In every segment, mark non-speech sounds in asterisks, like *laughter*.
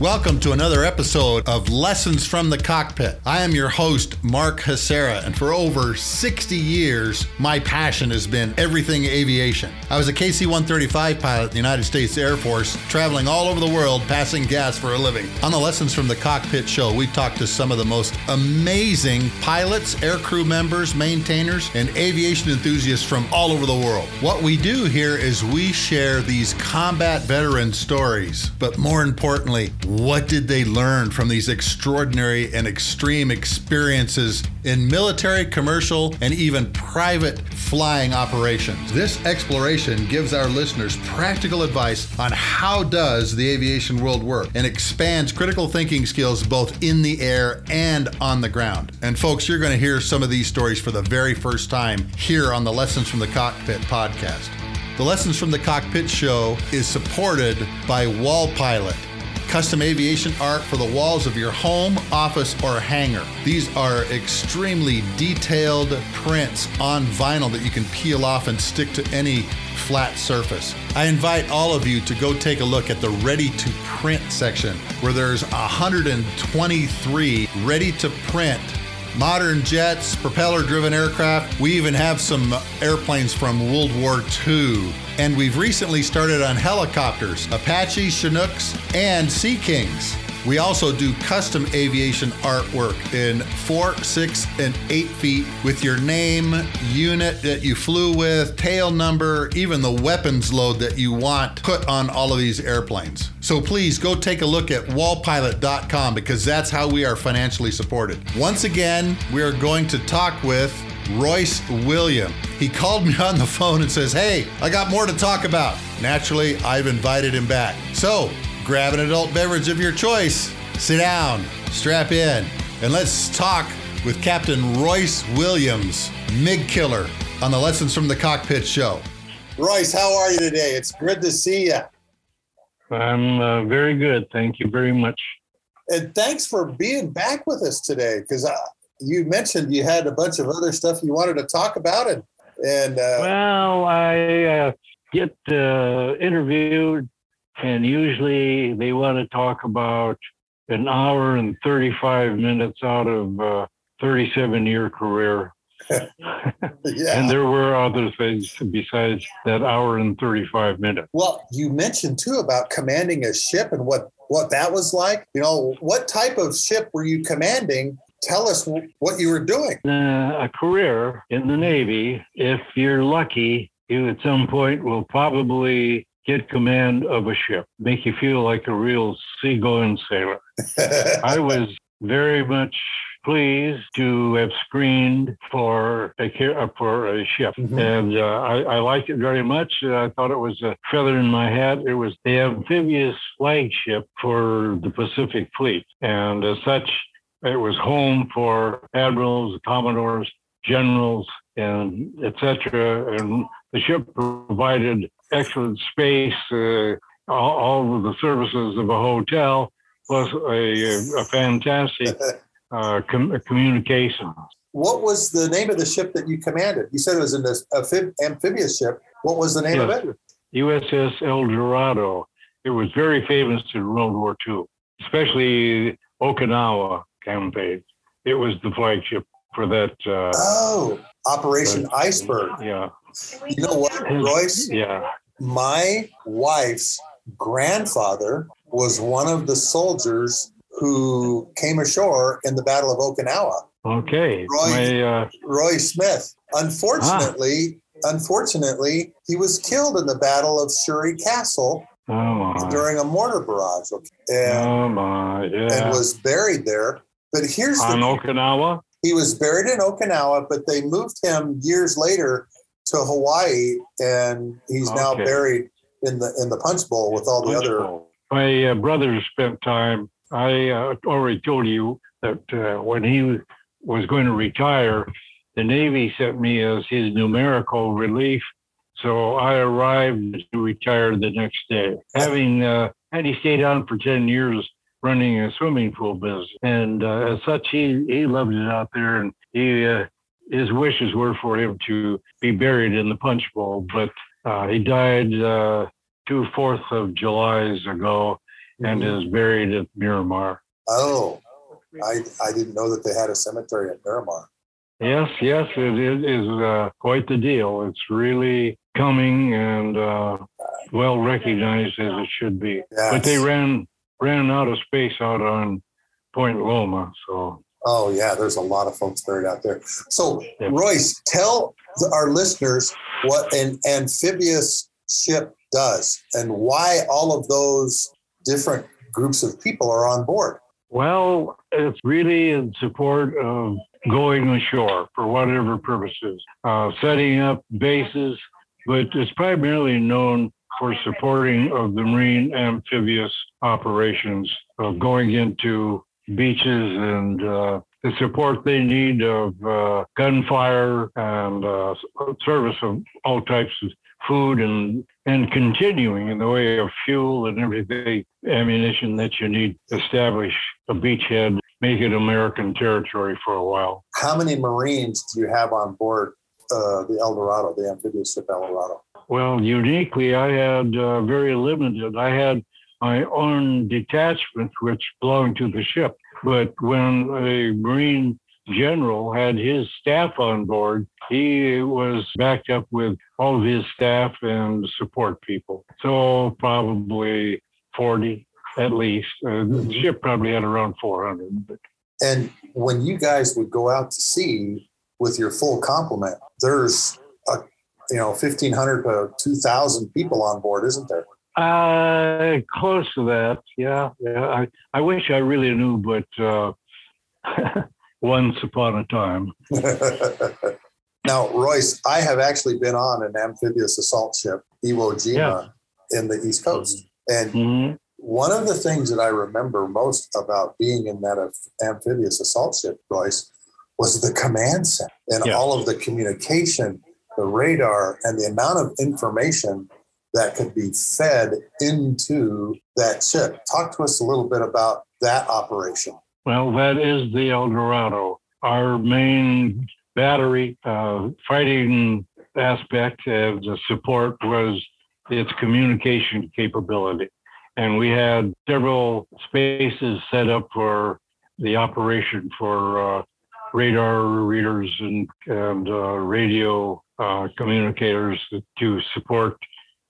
Welcome to another episode of Lessons from the Cockpit. I am your host, Mark Hasara, and for over 60 years, my passion has been everything aviation. I was a KC 135 pilot in the United States Air Force, traveling all over the world, passing gas for a living. On the Lessons from the Cockpit show, we talk to some of the most amazing pilots, aircrew members, maintainers, and aviation enthusiasts from all over the world. What we do here is we share these combat veteran stories, but more importantly, what did they learn from these extraordinary and extreme experiences in military, commercial, and even private flying operations? This exploration gives our listeners practical advice on how does the aviation world work and expands critical thinking skills both in the air and on the ground. And folks, you're going to hear some of these stories for the very first time here on the Lessons from the Cockpit podcast. The Lessons from the Cockpit show is supported by Wall Pilot custom aviation art for the walls of your home, office, or hangar. These are extremely detailed prints on vinyl that you can peel off and stick to any flat surface. I invite all of you to go take a look at the ready to print section where there's 123 ready to print modern jets, propeller driven aircraft. We even have some airplanes from World War II. And we've recently started on helicopters, Apache, Chinooks, and Sea Kings. We also do custom aviation artwork in four, six, and eight feet with your name, unit that you flew with, tail number, even the weapons load that you want put on all of these airplanes. So please go take a look at wallpilot.com because that's how we are financially supported. Once again, we are going to talk with Royce William. He called me on the phone and says, Hey, I got more to talk about. Naturally, I've invited him back. So grab an adult beverage of your choice, sit down, strap in, and let's talk with Captain Royce Williams, MiG Killer, on the Lessons from the Cockpit show. Royce, how are you today? It's good to see you. I'm uh, very good. Thank you very much. And thanks for being back with us today because uh, you mentioned you had a bunch of other stuff you wanted to talk about. And, and uh, well, I uh, get uh, interviewed and usually they want to talk about an hour and 35 minutes out of a 37 year career. *laughs* yeah. and there were other things besides that hour and 35 minutes. Well, you mentioned too about commanding a ship and what, what that was like. You know, what type of ship were you commanding? Tell us what you were doing. Uh, a career in the Navy, if you're lucky, you at some point will probably get command of a ship, make you feel like a real seagoing sailor. *laughs* I was very much pleased to have screened for a uh, for a ship, mm-hmm. and uh, I, I, liked it very much. I thought it was a feather in my hat. It was the amphibious flagship for the Pacific Fleet, and as such, it was home for admirals, commodores, generals, and etc. And the ship provided excellent space, uh, all, all, of the services of a hotel, plus a, a fantastic *laughs* uh, com- communication. What was the name of the ship that you commanded? You said it was an amphib- amphibious ship. What was the name yes. of it? USS El Dorado. It was very famous in World War II, especially Okinawa campaign. It was the flagship for that. Uh, oh, Operation Iceberg. Yeah. You know what, Royce? Yeah. My wife's grandfather was one of the soldiers who came ashore in the Battle of Okinawa. Okay. Roy, My, uh... Roy Smith. Unfortunately, ah. unfortunately, he was killed in the Battle of Shuri Castle oh during a mortar barrage. And, oh my, yeah. And was buried there. But here's on the, Okinawa. He was buried in Okinawa, but they moved him years later to Hawaii, and he's okay. now buried in the in the Punch Bowl with all the punch other. Bowl. My uh, brother spent time. I uh, already told you that uh, when he was going to retire, the Navy sent me as his numerical relief. So I arrived to retire the next day, having uh, and he stayed on for ten years running a swimming pool business. And uh, as such, he he loved it out there, and he uh, his wishes were for him to be buried in the Punch Bowl, but uh, he died uh, two Fourth of July's ago, and Mhm. is buried at Miramar. Oh, I, I didn't know that they had a cemetery at Miramar. Yes, yes, it is, is uh, quite the deal. It's really coming and uh, well recognized as it should be. But they ran ran out of space out on Point Loma, so Oh, yeah, there's a lot of folks buried out there. So. Royce, tell our listeners what an amphibious ship does and why all of those different groups of people are on board. Well, it's really in support of going ashore for whatever purposes, uh, setting up bases, but it's primarily known for supporting of the marine amphibious operations of going into beaches and uh, the support they need of uh, gunfire and uh, service of all types of food and and continuing in the way of fuel and everything ammunition that you need to establish a beachhead, make it American territory for a while. How many Marines do you have on board uh, the El Dorado, the amphibious ship El Dorado? Well, uniquely, I had uh, very limited. I had my own detachment, which belonged to the ship. But when a Marine general had his staff on board, he was backed up with all of his staff and support people. So probably 40 at least. Uh, the ship probably had around 400. But And when you guys would go out to sea with your full complement, there's a you know 1,500 to 2,000 people on board, isn't there? Uh, close to that. Yeah, yeah. I, I wish I really knew, but uh, *laughs* once upon a time. *laughs* now, Royce, I have actually been on an amphibious assault ship, Iwo Jima, in the East Coast. And hmm one of the things that I remember most about being in that amphibious assault ship, Royce, was the command center and Yeah. all of the communication, the radar, and the amount of information that could be fed into that ship. Talk to us a little bit about that operation. Well, that is the El Dorado. Our main battery uh, fighting aspect of the support was its communication capability. And we had several spaces set up for the operation for uh, radar readers and, and uh, radio uh, communicators to support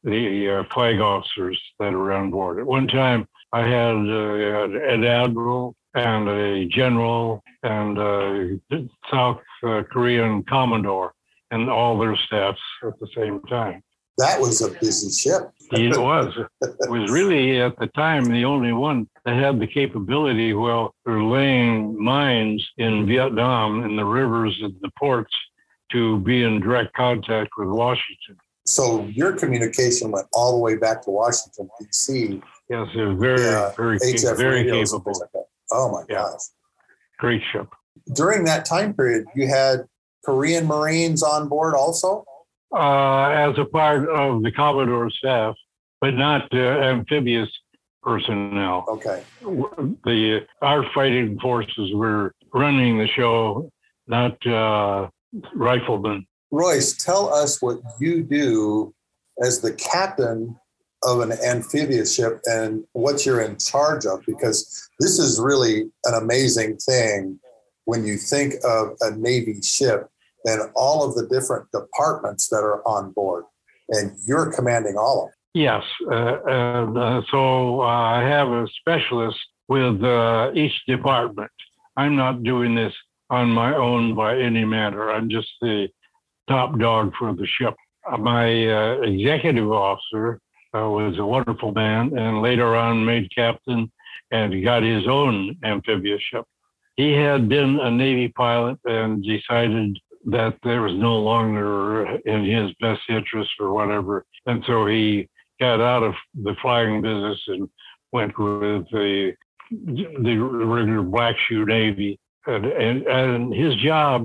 the uh, flag officers that are on board. At one time, I had uh, an admiral and a general and a South uh, Korean commodore and all their staffs at the same time. That was a busy ship. It was. It was really at the time the only one that had the capability while they're laying mines in Vietnam in the rivers and the ports to be in direct contact with Washington. So your communication went all the way back to Washington, D.C. Yes, they're very, Yeah, very, HF very capable. like. Oh my Yeah. gosh. Great ship. During that time period, you had Korean Marines on board also? uh, as a part of the Commodore staff, but not uh, amphibious personnel. Okay. The our fighting forces were running the show, not uh, riflemen. Royce, tell us what you do as the captain of an amphibious ship and what you're in charge of, because this is really an amazing thing when you think of a Navy ship and all of the different departments that are on board, and you're commanding all of them. Yes, uh, and uh, so uh, I have a specialist with uh, each department. I'm not doing this on my own by any manner. I'm just the top dog for the ship. Uh, My uh, executive officer uh, was a wonderful man, and later on made captain and got his own amphibious ship. He had been a Navy pilot and decided that there was no longer in his best interest or whatever, and so he got out of the flying business and went with the the regular Black Shoe Navy. And, and, and his job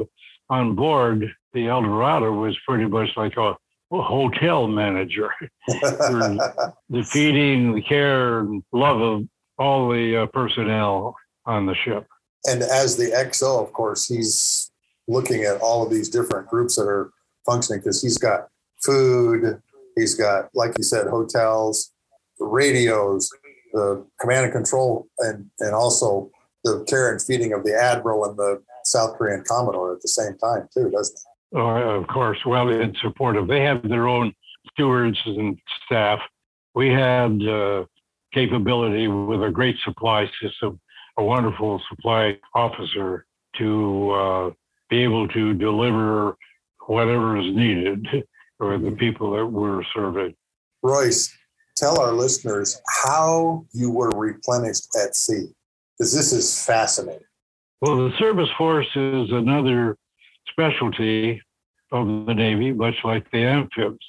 on board the El Dorado was pretty much like a, a hotel manager, *laughs* the feeding, the care, and love of all the uh, personnel on the ship. and as the XO, of course, he's looking at all of these different groups that are functioning because he's got food, he's got, like you said, hotels, the radios, the command and control and, and also the care and feeding of the admiral and the South Korean commodore at the same time too, doesn't it? Of course. Well, it's supportive. They have their own stewards and staff. We had uh, capability with a great supply system, a wonderful supply officer to uh, be able to deliver whatever is needed for the people that we're serving. Royce, tell our listeners how you were replenished at sea, because this is fascinating. Well, the service force is another specialty of the Navy, much like the amphibs.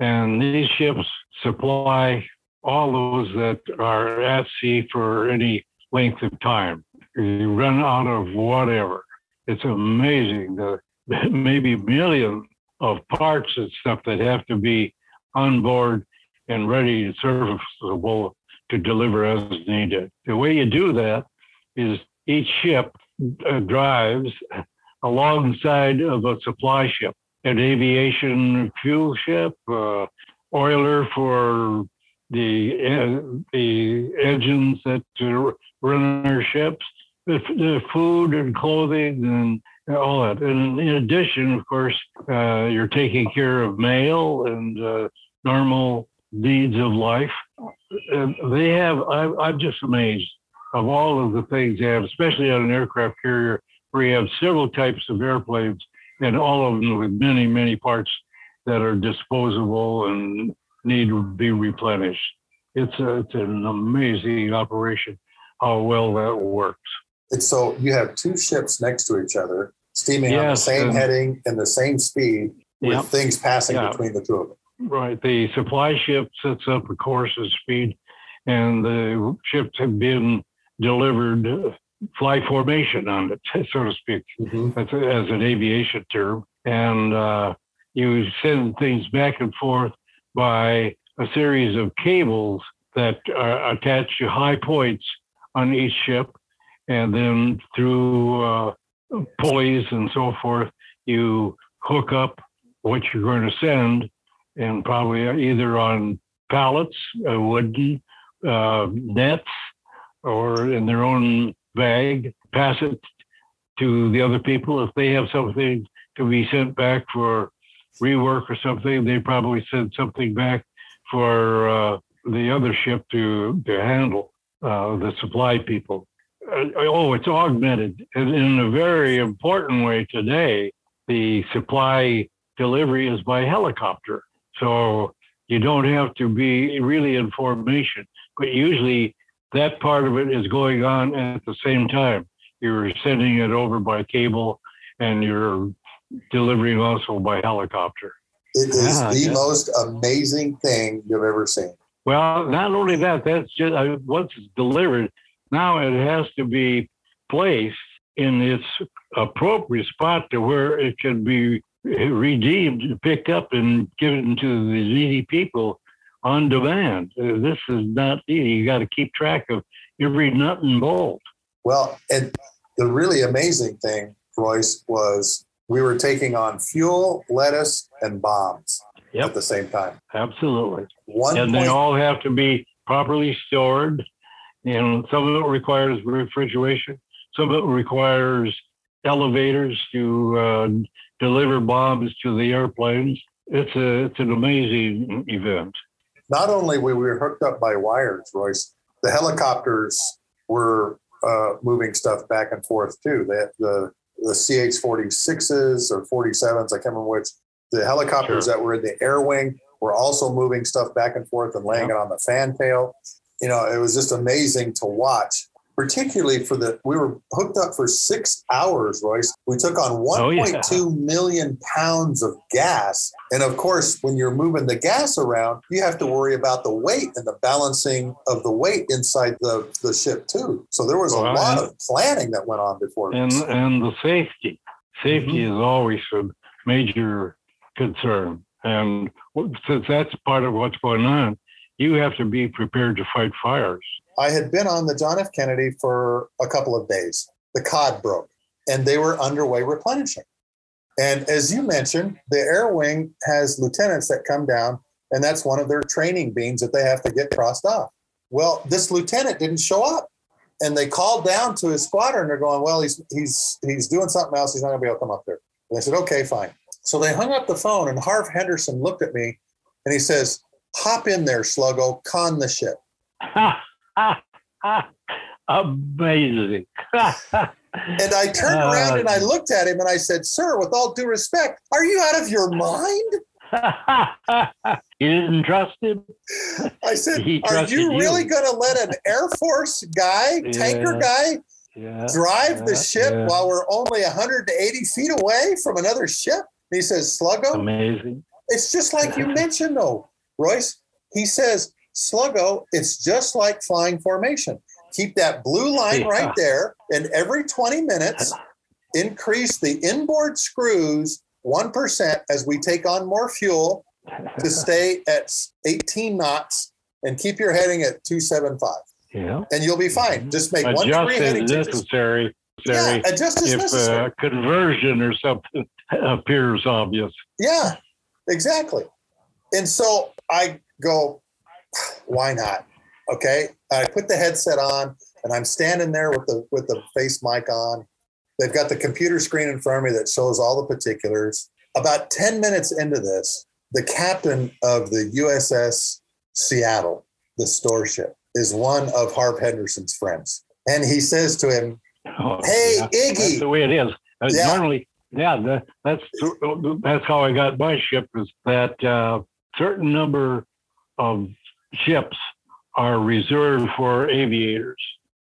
And these ships supply all those that are at sea for any length of time. You run out of whatever. It's amazing the *laughs* maybe millions of parts and stuff that have to be on board and ready and serviceable to deliver as needed. The way you do that is each ship uh, drives alongside of a supply ship, an aviation fuel ship, uh, oiler for the uh, the engines that run our ships, the, the, food and clothing and all that. And in addition, of course, uh, you're taking care of mail and uh, normal needs of life. And they have. I, I'm just amazed of all of the things they have, especially on an aircraft carrier where you have several types of airplanes and all of them with many, many parts that are disposable and need to be replenished. It's, a, it's an amazing operation how well that works. And so you have two ships next to each other, steaming yes, on the same heading and the same speed, with yep, things passing yeah. between the two of them. Right. The supply ship sets up a course of speed, and the ships have been delivered fly formation on it, *laughs* so to speak, mm-hmm. as, as, an aviation term. And uh, you send things back and forth by a series of cables that are attached to high points on each ship. And then through uh, pulleys and so forth, you hook up what you're going to send, and probably either on pallets, uh, wooden uh, nets, or in their own bag, pass it to the other people. If they have something to be sent back for rework or something, they probably send something back for uh, the other ship to to handle uh, the supply people. Uh, oh, it's augmented and in a very important way today. The supply delivery is by helicopter, so you don't have to be really in formation. But usually that part of it is going on at the same time. You're sending it over by cable and you're delivering also by helicopter. It is yeah, the yeah. most amazing thing you've ever seen. Well, not only that, that's just uh, once it's delivered, now it has to be placed in its appropriate spot to where it can be redeemed, picked up, and given to the needy people on demand. Uh, this is not easy. You got to keep track of every nut and bolt. Well, and the really amazing thing, Royce, was we were taking on fuel, lettuce, and bombs yep. at the same time. Absolutely. One and point- they all have to be properly stored. And some of it requires refrigeration. Some of it requires elevators to uh, deliver bombs to the airplanes. It's a it's an amazing event not only were we hooked up by wires, Royce, the helicopters were uh, moving stuff back and forth too. The the, the CH 46s or 47s, I can't remember which. The helicopters sure. that were in the air wing were also moving stuff back and forth and laying yeah. it on the fantail. You know, it was just amazing to watch particularly for the we were hooked up for six hours royce we took on 1.2 oh, yeah. million pounds of gas and of course when you're moving the gas around you have to worry about the weight and the balancing of the weight inside the, the ship too so there was well, a lot of planning that went on before and this. and the safety safety mm-hmm. is always a major concern and since that's part of what's going on you have to be prepared to fight fires I had been on the John F. Kennedy for a couple of days. The cod broke and they were underway replenishing. And as you mentioned, the Air Wing has lieutenants that come down, and that's one of their training beams that they have to get crossed off. Well, this lieutenant didn't show up. And they called down to his squadron. They're going, well, he's he's he's doing something else. He's not gonna be able to come up there. And they said, okay, fine. So they hung up the phone, and Harv Henderson looked at me, and he says, "Hop in there, Sluggo, con the ship." *laughs* Amazing. *laughs* And I turned around and I uh, looked at him and I said, Sir, with all due respect, are you out of your mind? *laughs* you didn't trust him? I said, He Are you you." really going to let an Air Force guy, tanker guy, Yeah. drive the ship yeah. while we're only 180 feet away from another ship? And he says, Sluggo, Amazing. it's just like you mentioned, though, Royce. He says, Sluggo, it's just like flying formation. Keep that blue line Yeah. right there, and every 20 minutes, *laughs* increase the inboard screws 1% as we take on more fuel to *laughs* stay at 18 knots and keep your heading at 275. Yeah. And you'll be fine. Just make one Adjust degree heading as changes. necessary. Yeah, adjust as if necessary. uh, conversion or something *laughs* appears obvious. Yeah, exactly. And so I go, why not? Okay. I put the headset on and I'm standing there with the with the face mic on. They've got the computer screen in front of me that shows all the particulars. About 10 minutes into this, the captain of the USS Seattle, the store ship, is one of Harv Henderson's friends. And he says to him, Oh, Hey, yeah. That's the way it is. Uh, Yeah. Normally, yeah, that, that's that's how I got my ship. Is that uh, certain number of ships are reserved for aviators,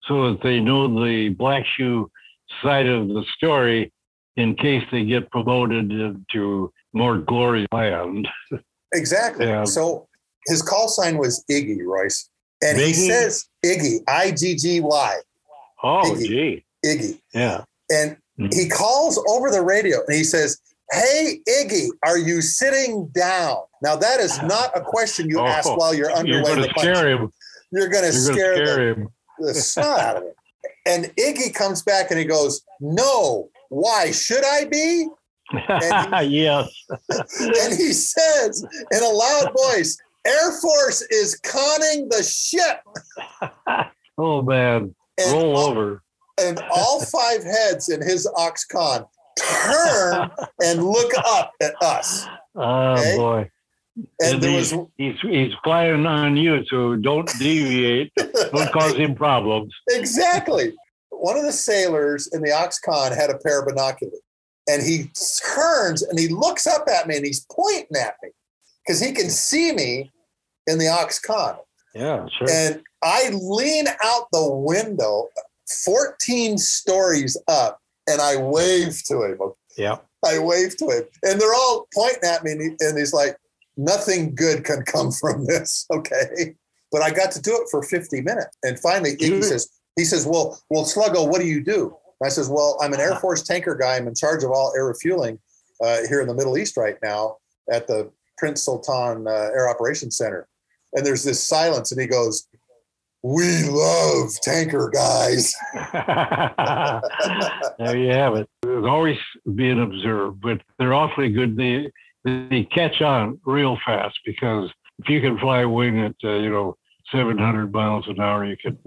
so that they know the black shoe side of the story in case they get promoted to more glory land. Exactly. So his call sign was Iggy Royce. And he says Iggy, I G G Y, Oh, Iggy. gee, Iggy. yeah. And Mhm. he calls over the radio and he says, Hey, Iggy, are you sitting down? Now, that is *sighs* not a question you Oh, ask oh. while you're You're underway going to scare him. You're going to You're scare, scare the, him. the snot out of him. And Iggy comes back and he goes, No, why should I be? *laughs* yes. And he says in a loud voice, Air Force is conning the ship. *laughs* Oh man, And roll all- over. and all five heads in his aux con turn *laughs* and look up at us. Oh Okay. boy. And there was he's, he's he's flying on you, so don't deviate. Don't cause him problems. *laughs* exactly one of the sailors in the aux con had a pair of binoculars, and he turns and he looks up at me and he's pointing at me because he can see me in the aux con. Yeah, sure. And I lean out the window, 14 stories up, and I wave to him. yeah. I wave to him, and they're all pointing at me, and, he, and he's like, "Nothing good can come *laughs* from this." Okay, but I got to do it for 50 minutes, and finally, he says, "He says, well, well, Sluggo, what do you do?" And I says, "Well, I'm an Air Force tanker guy. I'm in charge of all air refueling uh, here in the Middle East right now at the Prince Sultan uh, Air Operations Center." And there's this silence, and he goes, "We love tanker guys." *laughs* there you have it. Always being observed, but they're awfully good. They they catch on real fast because if you can fly a wing at uh, you know 700 miles an hour, you could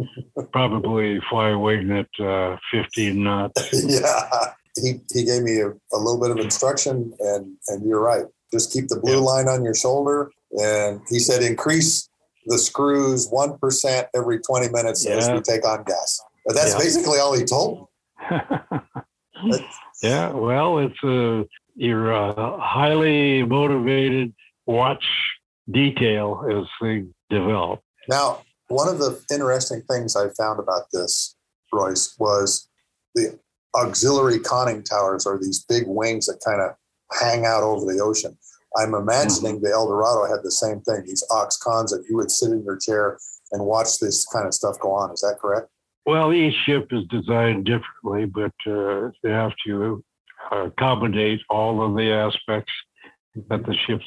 probably fly a wing at uh, 15 knots. *laughs* yeah. He, he gave me a, a little bit of instruction, and, and you're right. Just keep the blue Yeah. line on your shoulder. And he said, increase the screws 1% every 20 minutes as we take on gas. But that's Yeah. basically all he told me. *laughs* yeah, well, it's a you're a highly motivated. Watch detail as they develop. Now, one of the interesting things I found about this, Royce, was the auxiliary conning towers are these big wings that kind of hang out over the ocean. I'm imagining the El Dorado had the same thing, these aux cons that you would sit in your chair and watch this kind of stuff go on. Is that correct? Well, each ship is designed differently, but uh, they have to accommodate all of the aspects that the ship's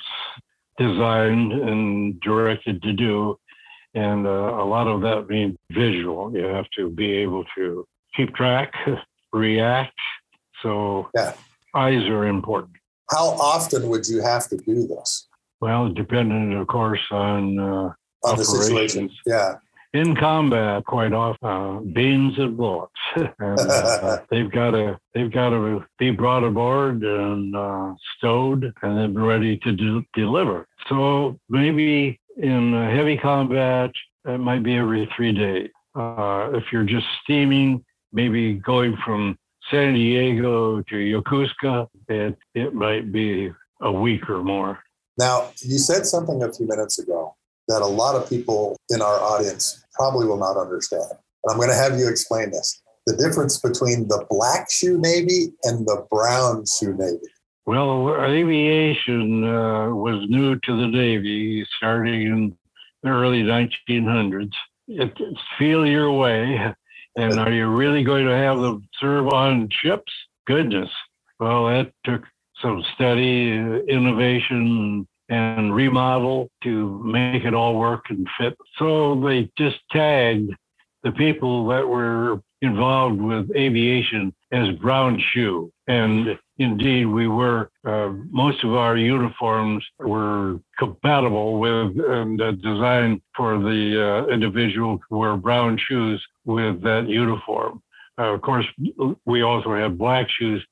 designed and directed to do. And uh, a lot of that means visual. You have to be able to keep track, react. So Yeah. eyes are important. How often would you have to do this Well, dependent, of course, on uh, on the situation? Yeah. in combat quite often, uh, beans and bullets. *laughs* and, uh, *laughs* they've got to they've got to be brought aboard and uh, stowed and then ready to de- deliver. So maybe in heavy combat, it might be every three days. Uh, if you're just steaming, maybe going from San Diego to Yokosuka, it, it might be a week or more. Now, you said something a few minutes ago that a lot of people in our audience probably will not understand. And I'm going to have you explain this the difference between the black shoe Navy and the brown shoe Navy. Well, aviation uh, was new to the Navy starting in the early 1900s. It's feel your way. And are you really going to have them serve on ships? Goodness. Well, that took some study, innovation, and remodel to make it all work and fit. So they just tagged the people that were involved with aviation as brown shoe. And indeed, we were, uh, most of our uniforms were compatible with and uh, designed for the uh, individual who wore brown shoes with that uniform. Uh, of course, we also had black shoes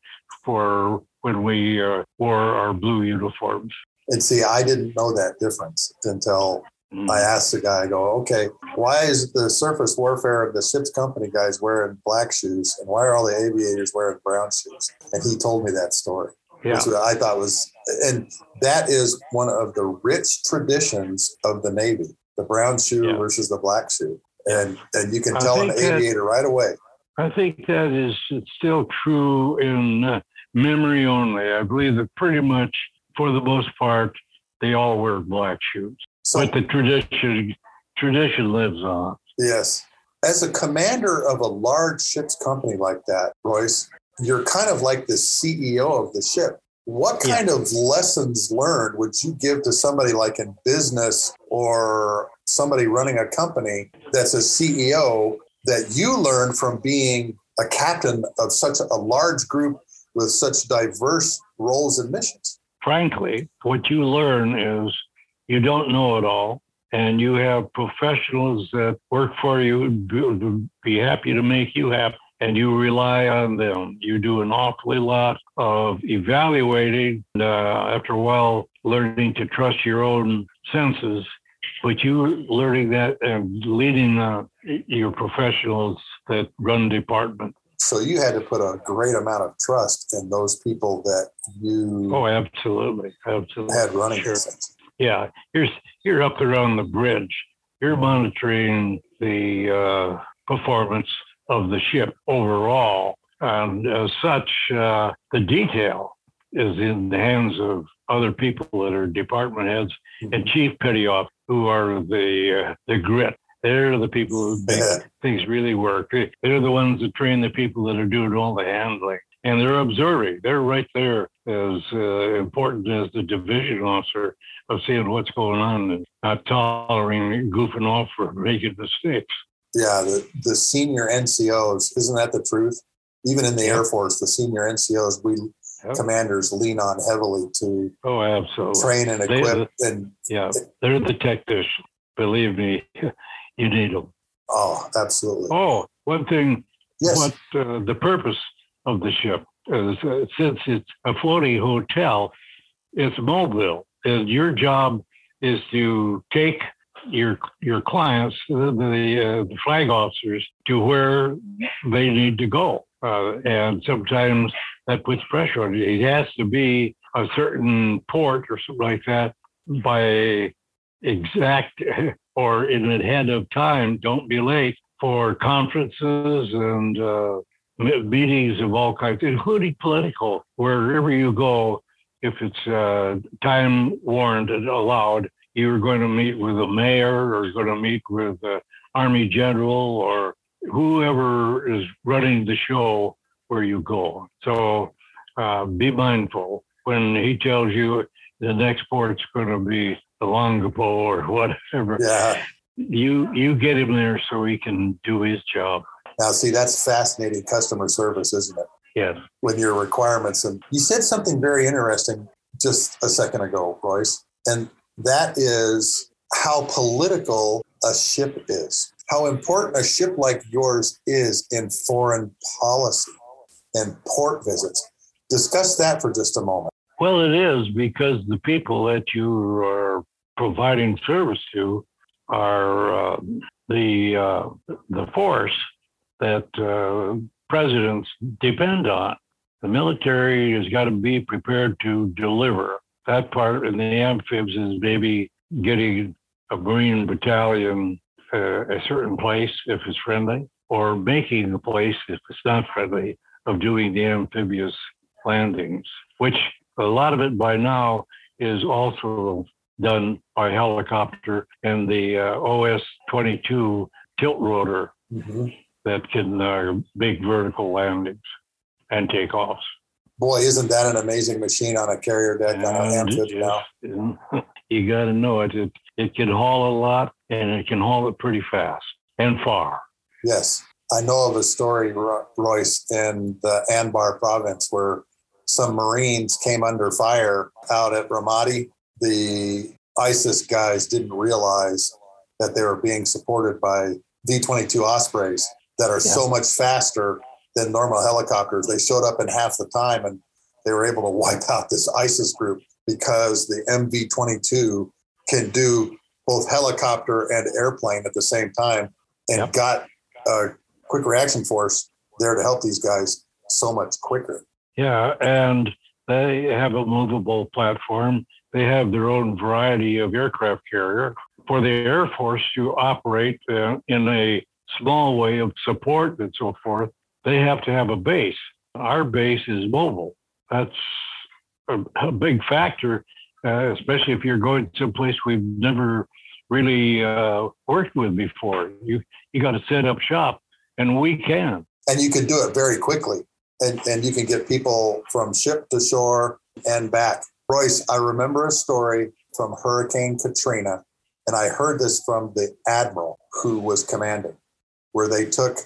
for when we uh, wore our blue uniforms. And see, I didn't know that difference until mm. I asked the guy, I go, okay, why is the surface warfare of the ship's company guys wearing black shoes and why are all the aviators wearing brown shoes? And he told me that story. Yeah. Which I thought was, and that is one of the rich traditions of the Navy, the brown shoe yeah. versus the black shoe. And, and you can tell an aviator right away. I think that is still true in uh, memory only. I believe that pretty much for the most part, they all wear black shoes. So, but the tradition tradition lives on. Yes. As a commander of a large ship's company like that, Royce, you're kind of like the CEO of the ship. What kind yeah. of lessons learned would you give to somebody like in business or somebody running a company that's a CEO that you learned from being a captain of such a large group with such diverse roles and missions? frankly, what you learn is you don't know it all, and you have professionals that work for you, be happy to make you happy, and you rely on them. You do an awfully lot of evaluating, uh, after a while, learning to trust your own senses. But you learning that and leading uh, your professionals that run department. So you had to put a great amount of trust in those people that you oh absolutely absolutely. had running sure. yeah you're you're up around the bridge. You're monitoring the uh, performance of the ship overall. And as such uh, the detail is in the hands of other people that are department heads mm-hmm. and chief petty officers who are the uh, the grit they're the people who make yeah. things really work. They're the ones that train the people that are doing all the handling. And they're observing. They're right there as uh, important as the division officer of seeing what's going on and not tolerating goofing off or making mistakes. Yeah, the, the senior NCOs, isn't that the truth? Even in the Air Force, the senior NCOs, we Commanders lean on heavily to oh absolutely train and equip they, and yeah they're the technician believe me *laughs* you need them. Oh, absolutely. Oh, one thing. Yes. What uh, the purpose of the ship is? Uh, since it's a floating hotel, it's mobile, and your job is to take your your clients, the the, uh, the flag officers, to where they need to go. Uh, and sometimes that puts pressure on you. It has to be a certain port or something like that by exact *laughs* or in ahead of time. Don't be late for conferences and uh, meetings of all kinds, including *laughs* political. Wherever you go, if it's uh, time warranted, allowed, you're going to meet with a mayor or going to meet with the army general or whoever is running the show where you go. So uh, be mindful when he tells you the next port's going to be the Longapo or whatever. Yeah. You you get him there so he can do his job. Now, see, that's fascinating customer service, isn't it? Yes. With your requirements, and you said something very interesting just a second ago, Royce, and that is how political a ship is. how important a ship like yours is in foreign policy and port visits. Discuss that for just a moment. Well, it is because the people that you are providing service to are uh, the uh, the force that uh, presidents depend on. The military has got to be prepared to deliver. That part in the amphibs is maybe getting a Marine battalion uh, a certain place if it's friendly, or making a place if it's not friendly of doing the amphibious landings, which a lot of it by now is also done by helicopter and the uh, OS 22 tilt rotor mm-hmm. that can uh, make vertical landings and takeoffs. Boy, isn't that an amazing machine on a carrier deck and on an amphib now? *laughs* You got to know it. it. It can haul a lot and it can haul it pretty fast and far. Yes. I know of a story, Royce, in the Anbar province where some Marines came under fire out at Ramadi. The ISIS guys didn't realize that they were being supported by V 22 Ospreys that are yeah. so much faster than normal helicopters. They showed up in half the time and they were able to wipe *laughs* out this ISIS group because the MV 22 can do both helicopter and airplane at the same time and yep. got a quick reaction force there to help these guys so much quicker. Yeah, and they have a movable platform. They have their own variety of aircraft carrier. For the Air Force to operate uh, in a small way of support and so forth, they have to have a base. Our base is mobile. That's a, a big factor, uh, especially if you're going to a place we've never really uh, worked with before. You you got to set up shop, and we can. And you can do it very quickly, and and you can get people from ship to shore and back. Royce, I remember a story from Hurricane Katrina, and I heard this from the admiral who was commanding, where they took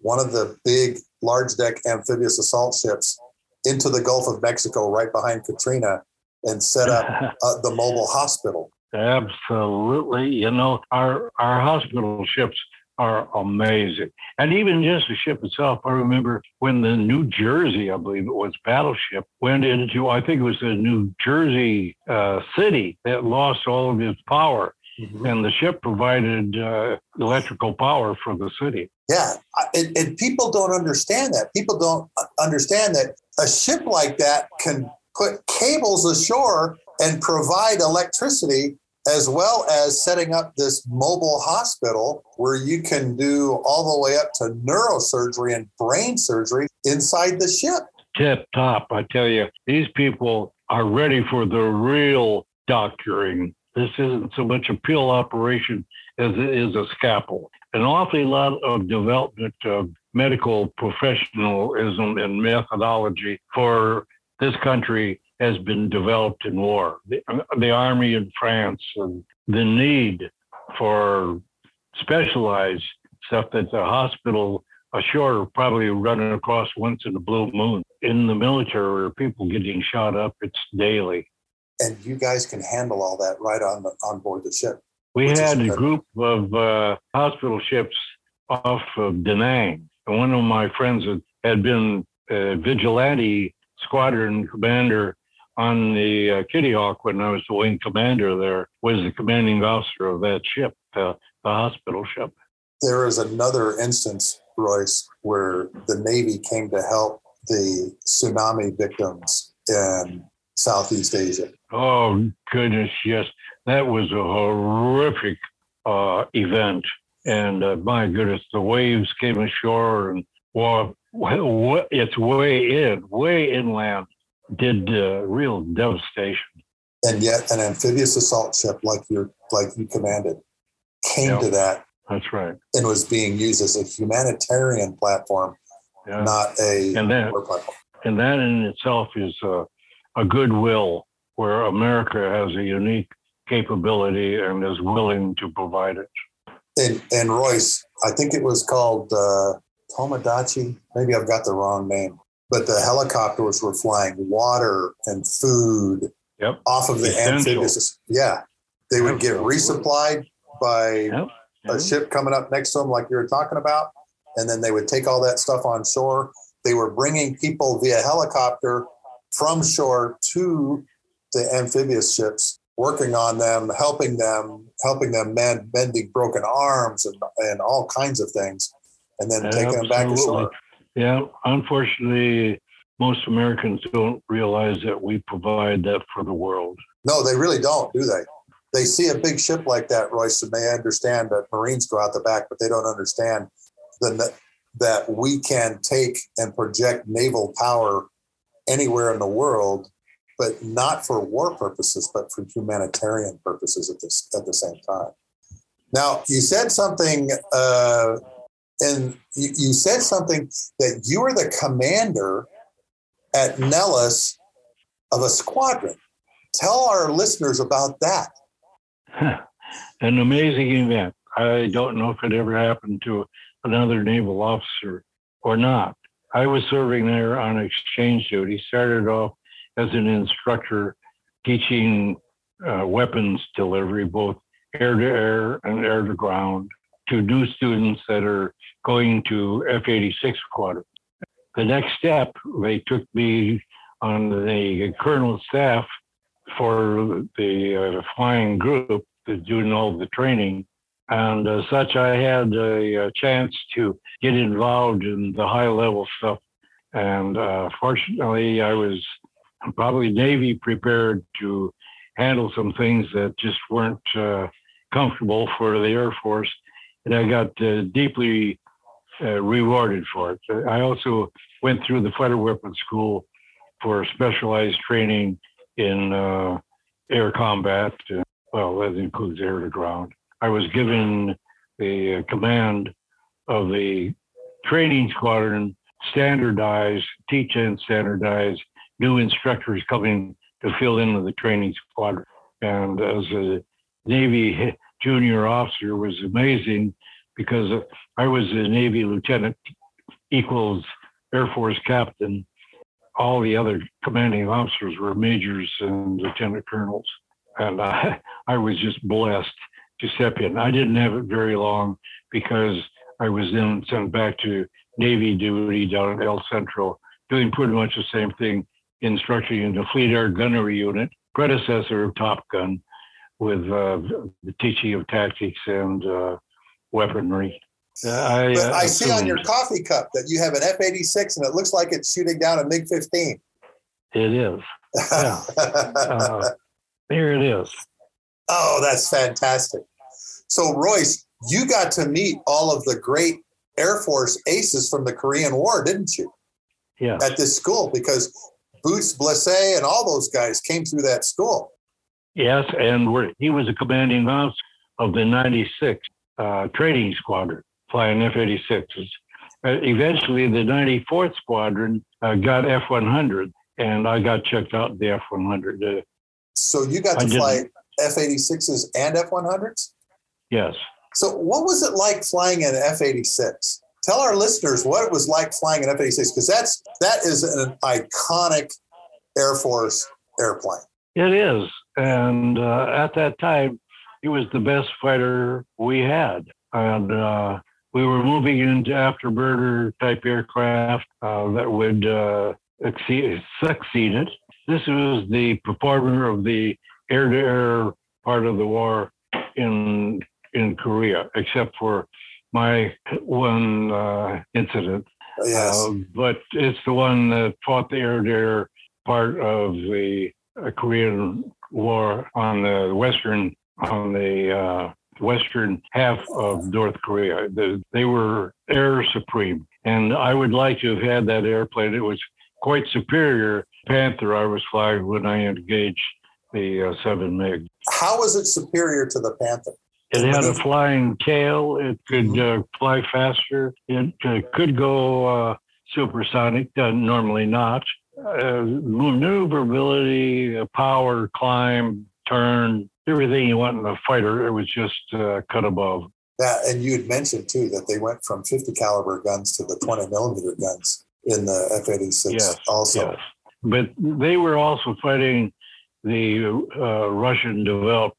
one of the big large deck amphibious assault ships into the Gulf of Mexico right behind Katrina and set up *laughs* uh, the mobile hospital Absolutely. You know, our our hospital ships are amazing. And even just the ship itself, I remember when the New Jersey, I believe it was, battleship went into, I think it was the New Jersey uh, city that lost all of its power. Mm-hmm. And the ship provided uh, electrical power for the city. Yeah. And, and people don't understand that. People don't understand that a ship like that can put cables ashore and provide electricity as well as setting up this mobile hospital where you can do all the way up to neurosurgery and brain surgery inside the ship. Tip top. I tell you, these people are ready for the real doctoring. This isn't so much a pill operation as it is a scalpel. An awfully lot of development of medical professionalism and methodology for this country has been developed in war. The, the army in France and the need for specialized stuff that the hospital ashore probably running across once in a blue moon. In the military, where people getting shot up, it's daily. And you guys can handle all that right on the, on board the ship. We had a group of uh, hospital ships off of Da Nang. And one of my friends had been a vigilante squadron commander on the uh, Kitty Hawk when I was the wing commander there was the commanding officer of that ship, uh, the hospital ship. There is another instance, Royce, where the Navy came to help the tsunami victims in Southeast Asia. Oh, goodness, yes. That was a horrific uh, event. And uh, my goodness, the waves came ashore and well, it's way in, way inland did uh, real devastation. And yet, an amphibious assault ship like you like you commanded came yep. to that. That's right. And was being used as a humanitarian platform, yeah. not a and that, platform. And that in itself is a, a goodwill where America has a unique capability and is willing to provide it. And, and Royce, I think it was called uh, Tomodachi. Maybe I've got the wrong name but the helicopters were flying water and food yep. off of the Essential. amphibious. Yeah, they would get resupplied by yep. a ship coming up next to them, like you were talking about, and then they would take all that stuff on shore. They were bringing people via helicopter from shore to the amphibious ships, working on them, helping them, helping them mend, mending broken arms and, and all kinds of things, and then taking them back to shore. Yeah, unfortunately, most Americans don't realize that we provide that for the world. No, they really don't, do they? They see a big ship like that, Royce, and they understand that Marines go out the back, but they don't understand the, that we can take and project naval power anywhere in the world, but not for war purposes, but for humanitarian purposes at this at the same time. Now, you said something, uh, and you, you said something that you were the commander at Nellis of a squadron. Tell our listeners about that. *laughs* An amazing event. I don't know if it ever happened to another naval officer or not. I was serving there on exchange duty, started off as an instructor teaching uh, weapons delivery, both air to air and air to ground, to new students that are going to F 86 squadron. The next step, they took me on the colonel staff for the uh, flying group doing all the training. And as such, I had a, a, chance to get involved in the high level stuff. And uh, fortunately, I was probably Navy prepared to handle some things that just weren't uh, comfortable for the Air Force. And I got uh, deeply uh, rewarded for it. I also went through the fighter weapons school for specialized training in uh, air combat. Uh, well, that includes air to ground. I was given the uh, command of the training squadron, standardized, teach and standardize new instructors coming to fill in with the training squadron. And as a Navy junior officer was amazing because I was a Navy lieutenant equals Air Force captain all the other commanding officers were majors and lieutenant colonels. And I, *laughs* I was just blessed to step in. I didn't have it very long because I was then sent back to Navy duty down at El Centro, doing pretty much the same thing, instructing in the Fleet Air Gunnery Unit, predecessor of Top Gun, with uh, the teaching of tactics and uh, weaponry. I, uh, I see on your coffee cup that you have an F 86 and it looks like it's shooting down a MiG 15. It is. Yeah. *laughs* uh, here it is. Oh, that's fantastic. So, Royce, you got to meet all of the great Air Force aces from the Korean War, didn't you? Yeah. At this school, because Boots Blesse and all those guys came through that school. Yes, and he was a commanding officer of the 96 uh, Trading Squadron flying F 86s. Uh, eventually, the 94th Squadron uh, got F 100, and I got checked out the F 100. Uh, so you got to fly F 86s and F 100s? Yes. So, what was it like flying an F 86? Tell our listeners what it was like flying an F 86, because that's that is an iconic Air Force airplane. It is. And uh, at that time, he was the best fighter we had. And uh, we were moving into afterburner type aircraft uh, that would uh, exceed, succeed it. This was the performer of the air-to-air part of the war in in Korea, except for my one uh, incident. Yes. Uh, but it's the one that fought the air-to-air part of the uh, Korean War on the western on the uh, western half of North Korea. The, they were air supreme. And I would like to have had that airplane. It was quite superior Panther I was flying when I engaged the uh, 7 MiG. How was it superior to the Panther? It had a flying tail. It could uh, fly faster. It uh, could go uh, supersonic, normally not. Uh, maneuverability, power, climb, turn, everything you want in a fighter. It was just uh, cut above. Yeah, and you had mentioned too that they went from 50 caliber guns to the 20 millimeter guns in the F-86 yes, also. Yes. But they were also fighting the uh, Russian developed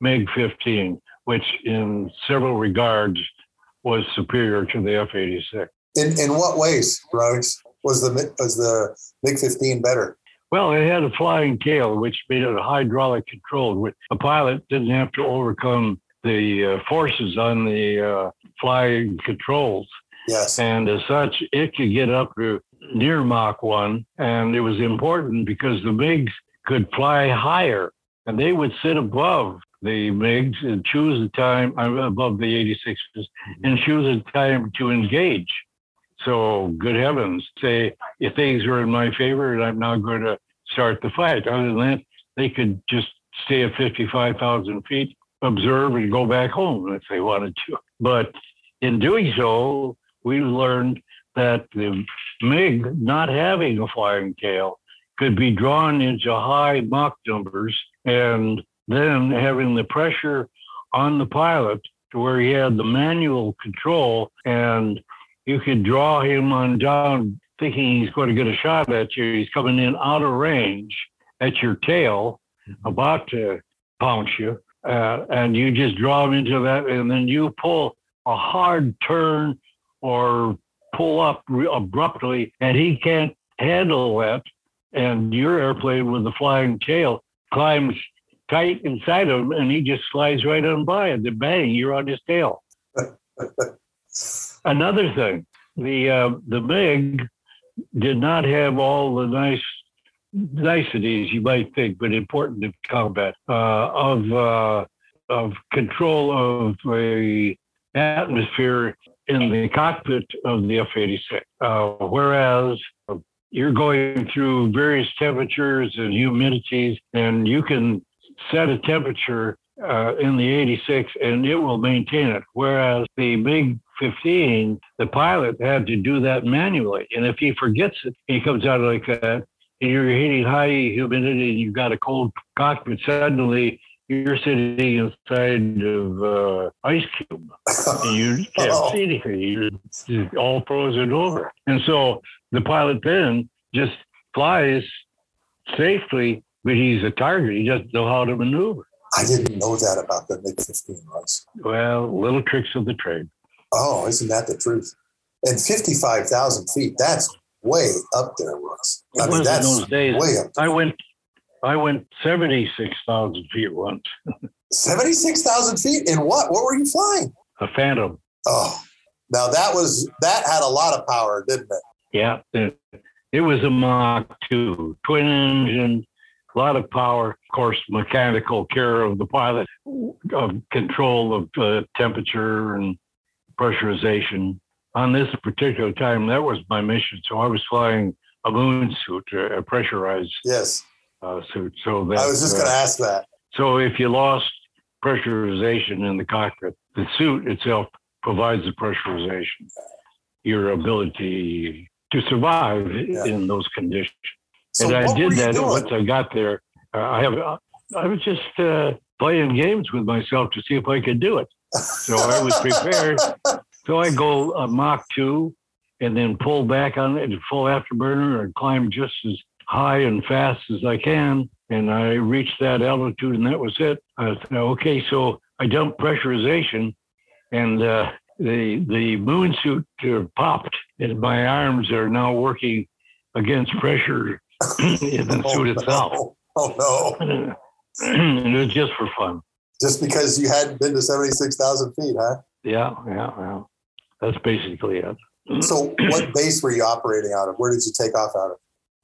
MiG-15, which in several regards was superior to the F 86. In, in what ways, Royce? Was the, was the MiG 15 better? Well, it had a flying tail, which made it a hydraulic controlled. A pilot didn't have to overcome the uh, forces on the uh, flying controls. Yes. And as such, it could get up to near Mach 1. And it was important because the MiGs could fly higher and they would sit above the MiGs and choose the time uh, above the 86s and choose a time to engage. So, good heavens, say if things were in my favor and I'm now going to start the fight. Other than that, they could just stay at 55,000 feet, observe, and go back home if they wanted to. But in doing so, we learned that the MiG, not having a flying tail, could be drawn into high Mach numbers and then having the pressure on the pilot to where he had the manual control and you could draw him on down thinking he's going to get a shot at you. He's coming in out of range at your tail, about to pounce you. Uh, and you just draw him into that, and then you pull a hard turn or pull up abruptly, and he can't handle that. And your airplane with the flying tail climbs tight inside of him, and he just slides right on by, and then bang, you're on his tail. *laughs* Another thing, the uh, the MiG did not have all the nice niceties you might think, but important in combat uh, of uh, of control of the atmosphere in the cockpit of the F-86. Uh, whereas you're going through various temperatures and humidities, and you can set a temperature uh, in the 86 and it will maintain it. Whereas the MiG 15, the pilot had to do that manually. And if he forgets it, he comes out like that, and you're hitting high humidity and you've got a cold cockpit, suddenly you're sitting inside of uh, ice cube and you *laughs* can't oh. see anything. You're all frozen over. And so the pilot then just flies safely, but he's a target. He doesn't know how to maneuver. I didn't know that about the MiG 15 was. Well, little tricks of the trade. Oh, isn't that the truth? And 55,000 feet, that's way up there, Russ. I it mean, that's those days. way up there. I went, I went 76,000 feet once. 76,000 feet in what? What were you flying? A Phantom. Oh, now that was, that had a lot of power, didn't it? Yeah. It, it was a Mach 2, twin engine, a lot of power. Of course, mechanical care of the pilot, of control of uh, temperature and pressurization. On this particular time, that was my mission. So I was flying a moon suit, a pressurized yes uh, suit. So that I was just uh, going to ask that. So if you lost pressurization in the cockpit, the suit itself provides the pressurization, your ability to survive yeah. in those conditions. So and I did that doing? once I got there. Uh, I have I was just uh, playing games with myself to see if I could do it. So I was *laughs* prepared. so I go a Mach 2 and then pull back on it, full afterburner, and climb just as high and fast as I can. And I reached that altitude, and that was it. I thought, okay, so I dumped pressurization, and uh, the the moon suit uh, popped, and my arms are now working against pressure *clears throat* in the oh, suit itself. No. Oh no! *clears throat* it was just for fun just because you hadn't been to 76,000 feet, huh? Yeah, yeah, yeah. That's basically it. so, what base were you operating out of? Where did you take off out of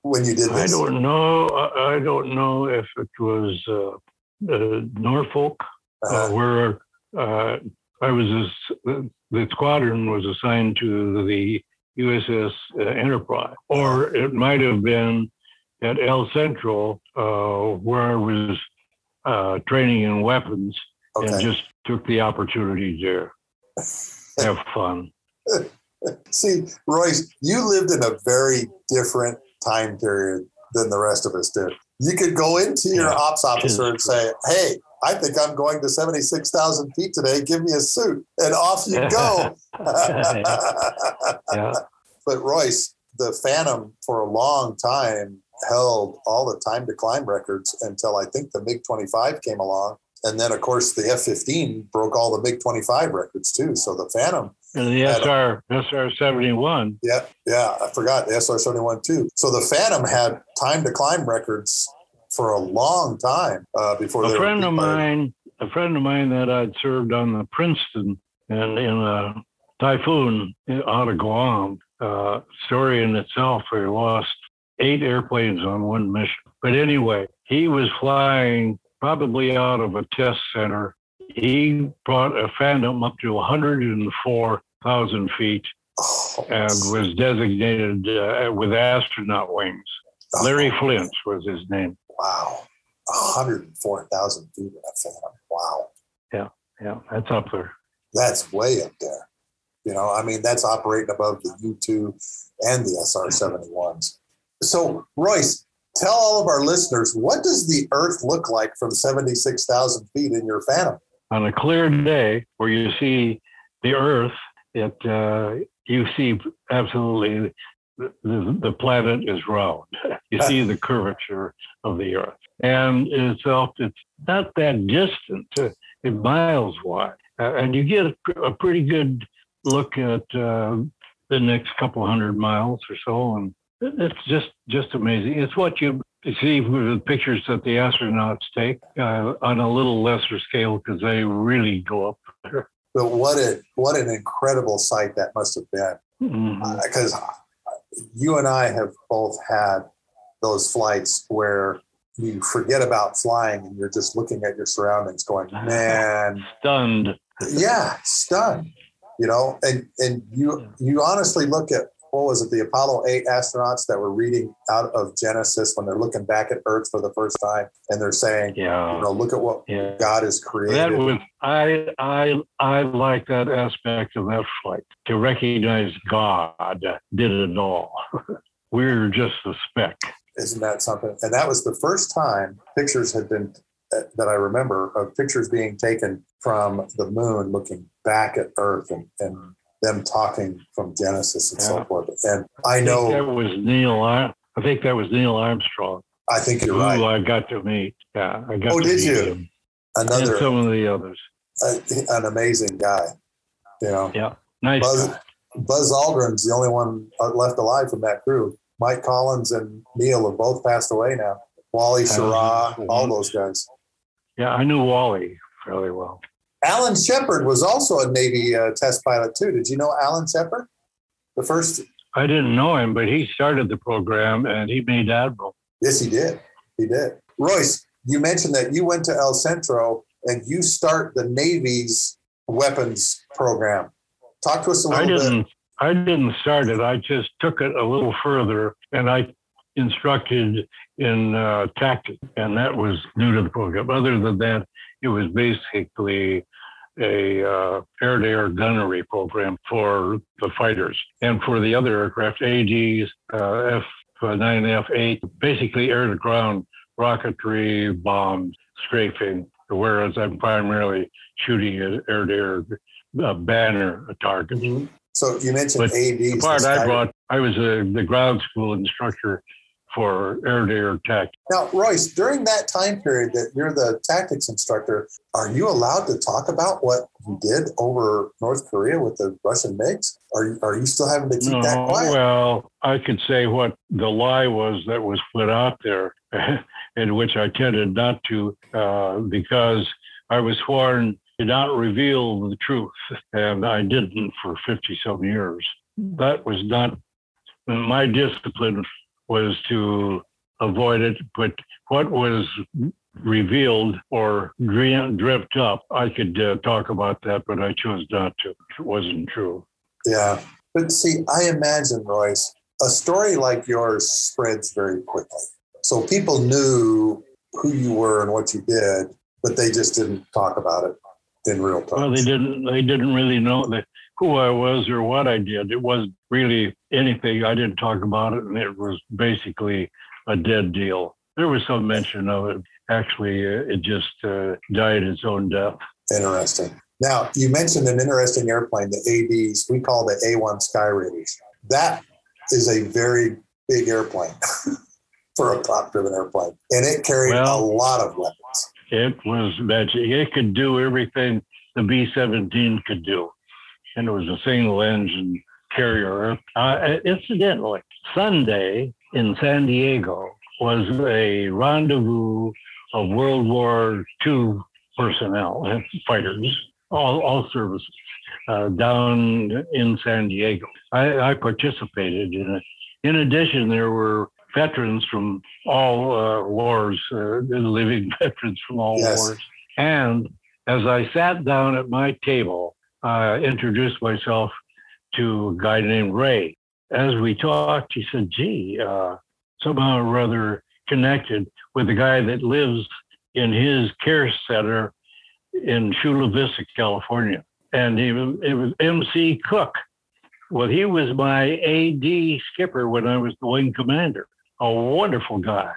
when you did this? I don't know. I don't know if it was uh, uh, Norfolk, uh, uh-huh. where uh, I was. the squadron was assigned to the USS uh, Enterprise, or it might have been at El Centro, where I was uh, training in weapons okay. and just took the opportunity to have fun. *laughs* See, Royce, you lived in a very different time period than the rest of us did. You could go into your yeah, ops officer and say, *laughs* Hey, I think I'm going to 76,000 feet today. Give me a suit. And off you go. *laughs* yeah. But Royce, the Phantom for a long time held all the time to climb records until I think the MiG 25 came along And then, of course, the F 15 broke all the MiG 25 records too. So the Phantom. And the SR, SR 71. Yeah, yeah, I forgot the SR 71 too. So the Phantom had time to climb records for a long time uh, before a friend of mine a friend of mine that I'd served on the Princeton and in a typhoon out of Guam. Uh, story in itself, we lost eight airplanes on one mission. But anyway, he was flying probably out of a test center. He brought a Phantom up to 104,000 feet oh, and was designated uh, with astronaut wings. Larry oh. Flint was his name. Wow. 104,000 feet in a Phantom. Wow. Yeah, yeah, that's up there. That's way up there. You know, I mean, that's operating above the U 2 and the SR 71s. So, Royce, tell all of our listeners what does the Earth look like from 76,000 feet in your Phantom? On a clear day where you see the Earth, it uh, you see absolutely the, the, the planet is round. *laughs* You see the curvature of the Earth and itself it's not that distant in miles wide uh, and you get a, a, pretty good look at uh, the next couple hundred miles or so and it's just just amazing. It's what you see with the pictures that the astronauts take uh, on a little lesser scale because they really go up. There but what a what an incredible sight that must have been. Because mm-hmm. Uh, you and i have both had those flights where you forget about flying and you're just looking at your surroundings going *laughs* man. Stunned. Yeah stunned you know? And and you you honestly look at what was it the apollo 8 astronauts that were reading out of genesis when they're looking back at earth for the first time and they're saying yeah. you know look at what yeah. god has created. that was i i i like that aspect of that flight. To recognize god did it all. *laughs* We're just a speck. Isn't that something? And that was the first time pictures had been uh, that I remember of pictures being taken from the moon looking back at Earth and, and them talking from Genesis and yeah. so forth. And I, I know that was Neil. I think that was Neil Armstrong. I think you're right. Who I got to meet. Yeah, I got. Oh, did you? Him. Another and some of the others. an amazing guy. You know. Yeah. Nice. Buzz. Buzz Aldrin's the only one uh, left alive from that crew. Mike Collins and Neil have both passed away now. Wally Schirra, all those guys. Yeah, I knew Wally fairly well. Alan Shepard was also a Navy uh, test pilot too. Did you know Alan Shepard? The first. I didn't know him, but he started the program and he made admiral. Yes, he did. He did. Royce, you mentioned that you went to El Centro and you start the Navy's weapons program. Talk to us a little I didn't, bit. I didn't start it. I just took it a little further and I instructed in uh, tactics, and that was new to the program. Other than that, it was basically a uh, air-to-air gunnery program for the fighters and for the other aircraft, ADs, uh, F9, F8, basically air-to-ground rocketry, bombs, strafing. Whereas I'm primarily shooting at air-to-air uh, banner targets. Mm-hmm. So you mentioned but ADs. The part I brought, I was a, the ground school instructor for air-to-air tech. Now, Royce, during that time period that you're the tactics instructor, are you allowed to talk about what you did over North Korea with the Russian MiGs? Are, are you still having to keep no, that quiet? Well, I could say what the lie was that was put out there, *laughs* in which I tended not to, uh, because I was sworn did not reveal the truth, and I didn't for 50 some years. That was not my discipline was to avoid it, but what was revealed or dripped up, I could uh, talk about that, but I chose not to. It wasn't true. Yeah. But see, I imagine, Royce, a story like yours spreads very quickly. So people knew who you were and what you did, but they just didn't talk about it in real time. Well, they didn't. They didn't really know that who I was or what I did. It wasn't really anything. I didn't talk about it, and it was basically a dead deal. There was some mention of it. Actually, uh, it just uh, died its own death. Interesting. Now, you mentioned an interesting airplane, the ADs. We call the A1 Skyraiders. That is a very big airplane *laughs* for a prop driven airplane, and it carried well, a lot of weapons It was magic. It could do everything the B 17 could do. And it was a single engine carrier. Uh, incidentally, Sunday in San Diego was a rendezvous of World War II personnel, fighters, all, all services, uh, down in San Diego. I, I, participated in it. In addition, there were veterans from all uh, wars, uh, living *laughs* veterans from all yes. wars. And as I sat down at my table, I introduced myself to a guy named Ray. As we talked, he said, gee, uh, somehow or other connected with the guy that lives in his care center in Chula Vista, California. And he was, it was MC Cook. Well, he was my AD skipper when I was the wing commander. A wonderful guy.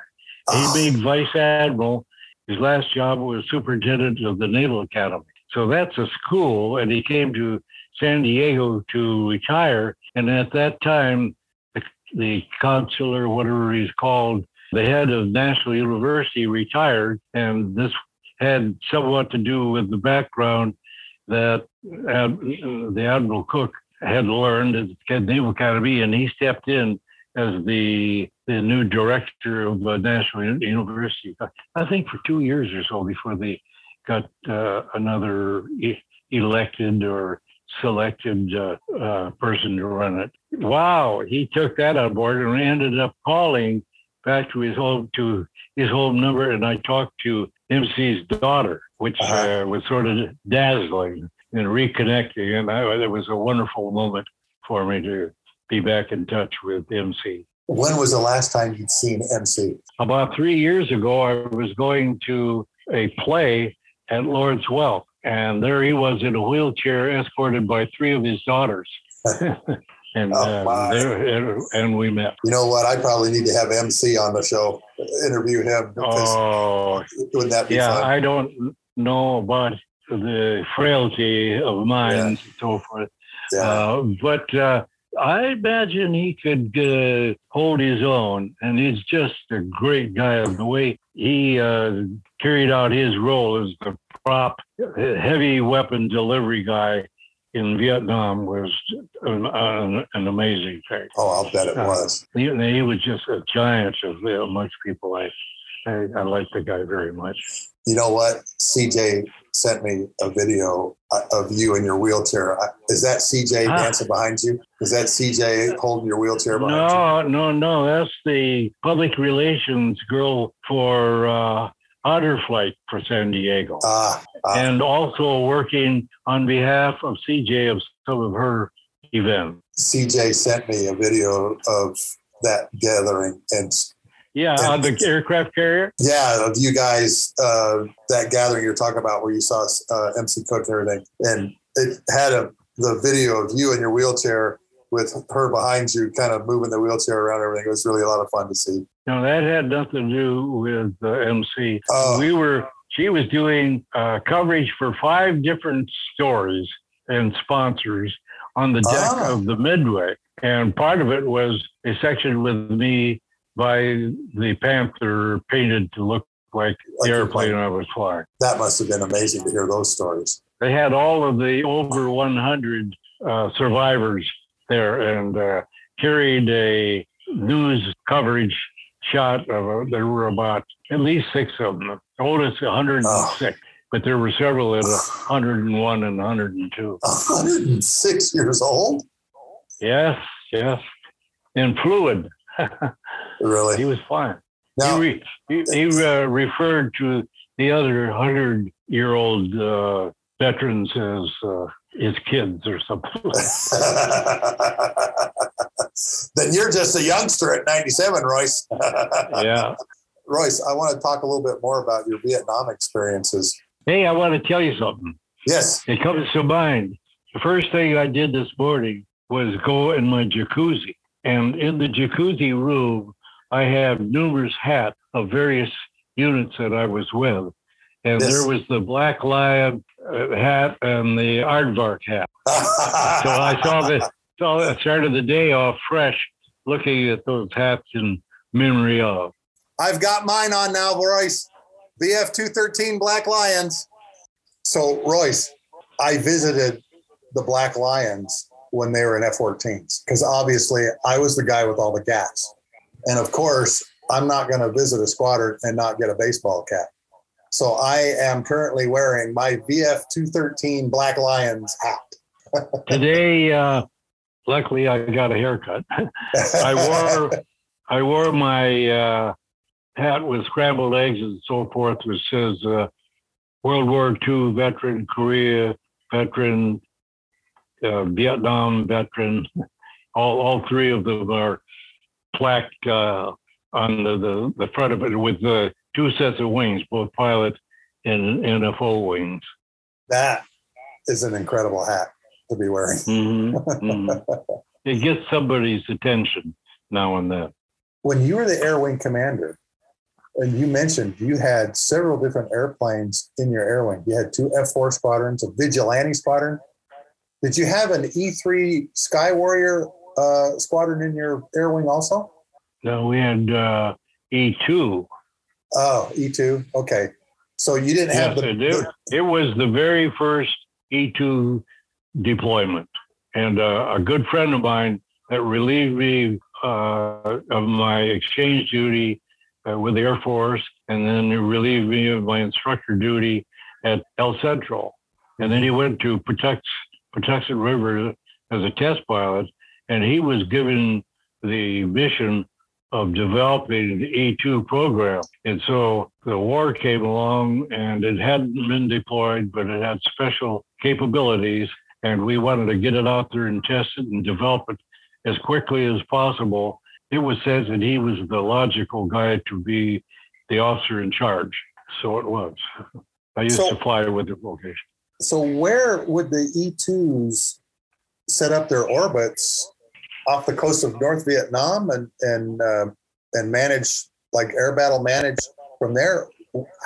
He oh. made vice admiral. His last job was superintendent of the Naval Academy. So that's a school, and he came to San Diego to retire. And at that time, the, the consular, whatever he's called, the head of National University retired, and this had somewhat to do with the background that Ad, the Admiral Cook had learned at the Naval Academy, and he stepped in as the the new director of uh, National University. I think for two years or so before they got uh, another e- elected or selected uh, uh, person to run it. Wow, he took that on board and ended up calling back to his home to his home number, and I talked to MC's daughter, which uh-huh. uh, was sort of dazzling and reconnecting, and I, it was a wonderful moment for me to be back in touch with MC. When was the last time you'd seen MC? About three years ago, I was going to a play at Lord's Well, and there he was in a wheelchair, escorted by three of his daughters. *laughs* and oh, uh, there, and we met. You know what? I probably need to have MC on the show, interview him. Oh, wouldn't that be yeah? Fun? I don't know about the frailty of mind yeah. and so forth. Yeah. Uh, but uh, I imagine he could uh, hold his own, and he's just a great guy. The way he uh, carried out his role as the prop heavy weapon delivery guy in Vietnam was an, an, an amazing thing. Oh, I'll bet it uh, was. He, he, was just a giant of amongst people. I, I, I like the guy very much. You know what? CJ sent me a video uh, of you in your wheelchair. Is that CJ ah. dancing behind you? Is that CJ holding your wheelchair behind no, you? No, no, no. That's the public relations girl for uh, Honor Flight for San Diego. Ah, ah. And also working on behalf of CJ of some of her events. CJ sent me a video of that gathering and yeah, on the aircraft carrier. Yeah, of you guys, uh, that gathering you're talking about where you saw uh, MC Cook and everything, and it had a the video of you in your wheelchair with her behind you, kind of moving the wheelchair around. Everything it was really a lot of fun to see. No, that had nothing to do with uh, MC. Oh. We were. She was doing uh, coverage for five different stories and sponsors on the deck ah. of the Midway, and part of it was a section with me by the Panther painted to look like, like the airplane I was flying. That must have been amazing to hear those stories. They had all of the over 100 uh, survivors there and uh, carried a news coverage shot of a, there were about at least six of them. The oldest 106, oh. but there were several at 101 *sighs* and 102. 106 years old? Yes, yes. And fluid. Really? He was fine. Now, he, re, he, he uh, referred to the other 100 year old uh, veterans as uh, his kids or something. *laughs* then you're just a youngster at 97, Royce. *laughs* yeah. Royce, I want to talk a little bit more about your Vietnam experiences. Hey, I want to tell you something. Yes. It comes to mind. The first thing I did this morning was go in my jacuzzi. And in the jacuzzi room, I have numerous hats of various units that I was with. And yes. there was the Black Lion uh, hat and the Aardvark hat. *laughs* so I saw the so I started the day off fresh, looking at those hats in memory of. I've got mine on now, Royce. VF 213 Black Lions. So, Royce, I visited the Black Lions when they were in F 14s because obviously I was the guy with all the gas. And of course, I'm not going to visit a squadron and not get a baseball cap. So I am currently wearing my VF 213 Black Lions hat. *laughs* Today, uh, luckily, I got a haircut. I wore *laughs* I wore my uh, hat with scrambled eggs and so forth, which says uh, World War II veteran, Korea veteran, uh, Vietnam veteran. All all three of them are plaqued uh, on the, the, the front of it with the two sets of wings, both pilot and NFO wings. That is an incredible hat to be wearing. Mm-hmm, mm-hmm. *laughs* it gets somebody's attention now and then. When you were the Air Wing commander, and you mentioned you had several different airplanes in your air wing. You had two F 4 squadrons, a vigilante squadron. Did you have an E 3 Skywarrior uh, squadron in your air wing also? No, we had uh, E2. Oh, E2. Okay. So you didn't have the, it, the, it was the very first E2 deployment. And uh, a good friend of mine that relieved me uh, of my exchange duty uh, with the Air Force and then relieved me of my instructor duty at El Centro. And then he went to Protect, Patuxent River as a test pilot. And he was given the mission of developing the E2 program. And so the war came along and it hadn't been deployed, but it had special capabilities. And we wanted to get it out there and test it and develop it as quickly as possible. It was said that he was the logical guy to be the officer in charge. So it was. I used so, to fly with the vocation. So where would the E2s set up their orbits off the coast of North Vietnam and and uh, and manage like air battle manage from there.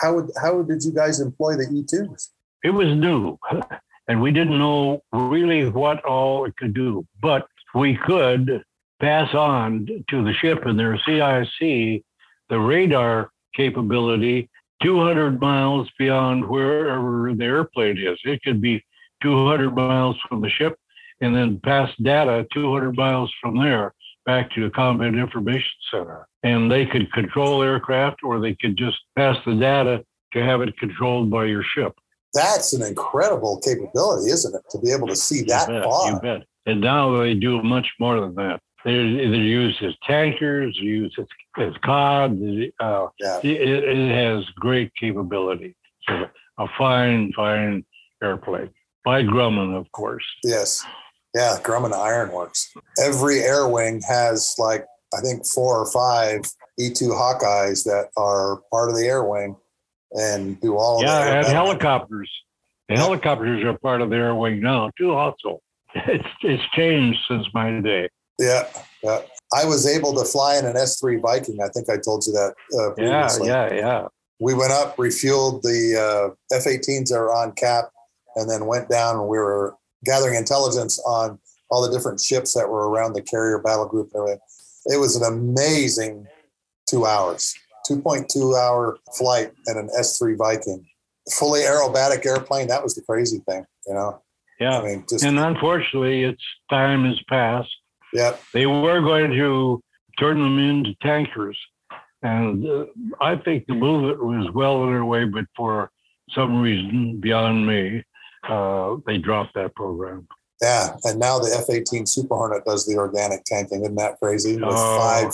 How would how did you guys employ the E2s? It was new, *laughs* and we didn't know really what all it could do, but we could pass on to the ship and their CIC the radar capability 200 miles beyond wherever the airplane is. It could be 200 miles from the ship and then pass data 200 miles from there back to the Combat Information Center. And they could control aircraft or they could just pass the data to have it controlled by your ship. That's an incredible capability, isn't it? To be able to see that you bet, far. You bet. And now they do much more than that. They're, they're used as tankers, used as, as COD. Uh, yeah. it, it has great capability. So a fine, fine airplane by Grumman, of course. Yes. Yeah, Grumman Ironworks. Every air wing has like I think four or five E2 Hawkeyes that are part of the air wing and do all of that. yeah, and helicopters. The helicopters are part of the air wing now too. Also, *laughs* it's it's changed since my day. Yeah, yeah. I was able to fly in an S3 Viking. I think I told you that uh, previously. Yeah, yeah, yeah. We went up, refueled the uh, F-18s that were on cap, and then went down. And we were gathering intelligence on all the different ships that were around the carrier battle group and everything. It was an amazing two hours, 2.2 hour flight in an S3 Viking. Fully aerobatic airplane. That was the crazy thing, you know? Yeah. I mean, just, and unfortunately, its time has passed. Yeah. They were going to turn them into tankers. And uh, I think the movement was well on their way, but for some reason beyond me, uh, they dropped that program. Yeah, and now the F-18 Super Hornet does the organic tanking. Isn't that crazy? With oh, five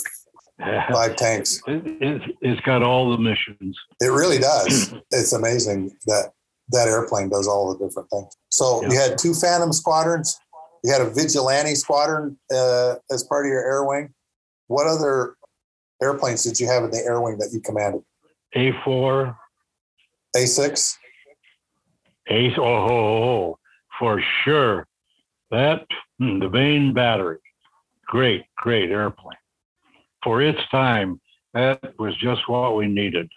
*laughs* five tanks. It, has got all the missions. It really does. *clears throat* it's amazing that that airplane does all the different things. So yeah. you had two Phantom squadrons. You had a Vigilante squadron uh, as part of your air wing. What other airplanes did you have in the air wing that you commanded? A4. A6. Ace, oh, oh, oh, for sure. That, hmm, the main battery, great, great airplane. For its time, that was just what we needed.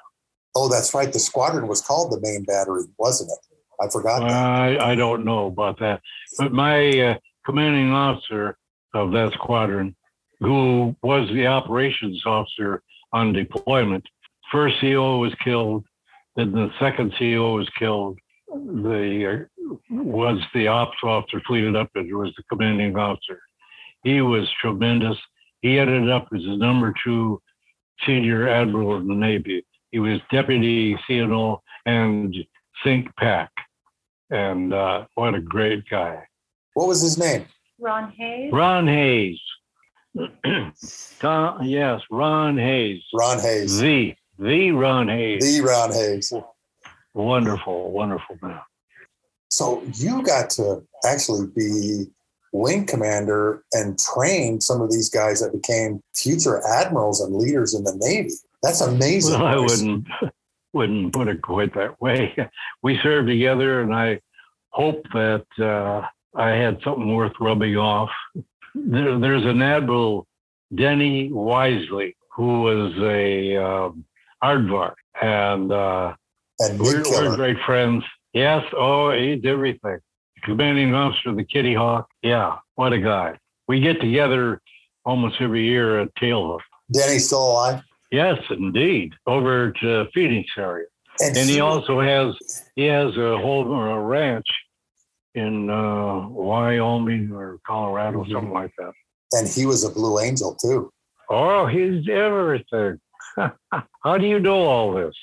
Oh, that's right. The squadron was called the main battery, wasn't it? I forgot. I, I don't know about that. But my uh, commanding officer of that squadron, who was the operations officer on deployment, first CO was killed, Then the second CO was killed. The uh, was the ops officer fleeted up and was the commanding officer. He was tremendous. He ended up as the number two senior admiral in the Navy. He was deputy CNO and CINCPAC. And uh, what a great guy. What was his name? Ron Hays. Ron Hays. *clears throat* Tom, yes, Ron Hays. Ron Hays. The, the Ron Hays. The Ron Hays. Wonderful, wonderful man. So you got to actually be wing commander and train some of these guys that became future admirals and leaders in the Navy. That's amazing. Well, I wouldn't *laughs* wouldn't put it quite that way. *laughs* We served together, and I hope that uh, I had something worth rubbing off. There, there's an admiral, Denny Wisely, who was a um, aardvark, and uh, and we're, we're great friends. Yes, oh, he's everything. Commanding officer of the Kitty Hawk. Yeah, what a guy. We get together almost every year at Tailhook. Denny's still alive. Yes, indeed, over to Phoenix area. And, And he also has he has a whole a ranch in uh, Wyoming or Colorado, Mhm. something like that. and he was a Blue Angel too. Oh, he's everything. *laughs* How do you know all this?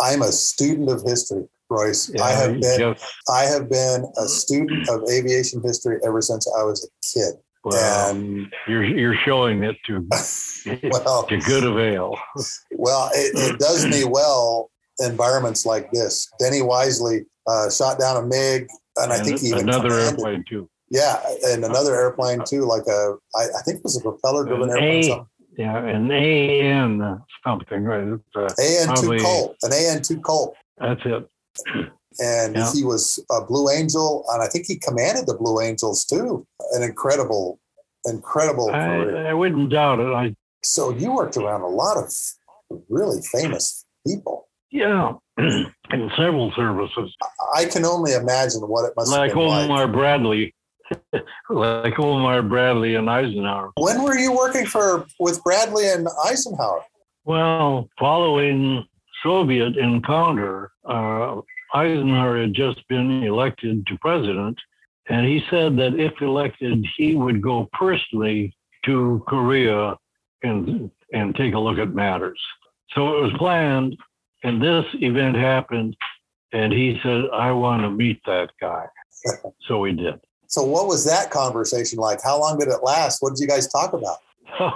I'm a student of history, Royce. I have been just- I have been a student of aviation history ever since I was a kid. well, And you're you're showing it to *laughs* *laughs* well, to good avail. well, it, it does me *clears throat* well environments like this. Denny Wisely uh, shot down a MiG, and I think even another commanded- airplane too. Yeah, and another airplane too, like a I, I think it was a propeller-driven An airplane. A. Yeah, an AN something, right? Uh, AN two Colt, an AN two Colt, that's it. and Yeah. he was a Blue Angel, and I think he commanded the Blue Angels too. An incredible, incredible. I, I wouldn't doubt it. I So you worked around a lot of really famous people. Yeah, *clears throat* in several services. I can only imagine what it must like have been like. Omar Bradley, *laughs* like Omar Bradley and Eisenhower. When were you working for with Bradley and Eisenhower? Well, following Soviet encounter, uh, Eisenhower had just been elected to president, and he said that if elected, he would go personally to Korea and and take a look at matters. So it was planned, and this event happened, and he said, "I want to meet that guy." so we did. So what was that conversation like? How long did it last? What did you guys talk about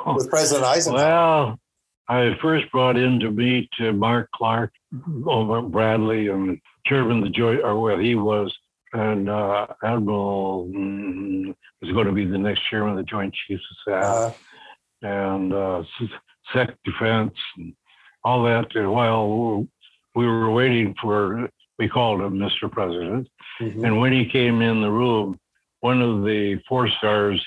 *laughs* with President Eisenhower? Well, I first brought in to meet uh, Mark Clark, Omar Bradley, and chairman of the joint, or where he was, and uh, Admiral mm, was going to be the next chairman of the Joint Chiefs of Staff, Uh, and uh, Sec Defense, and all that. And while we were waiting for, we called him Mr. President, mhm. and when he came in the room, one of the four stars,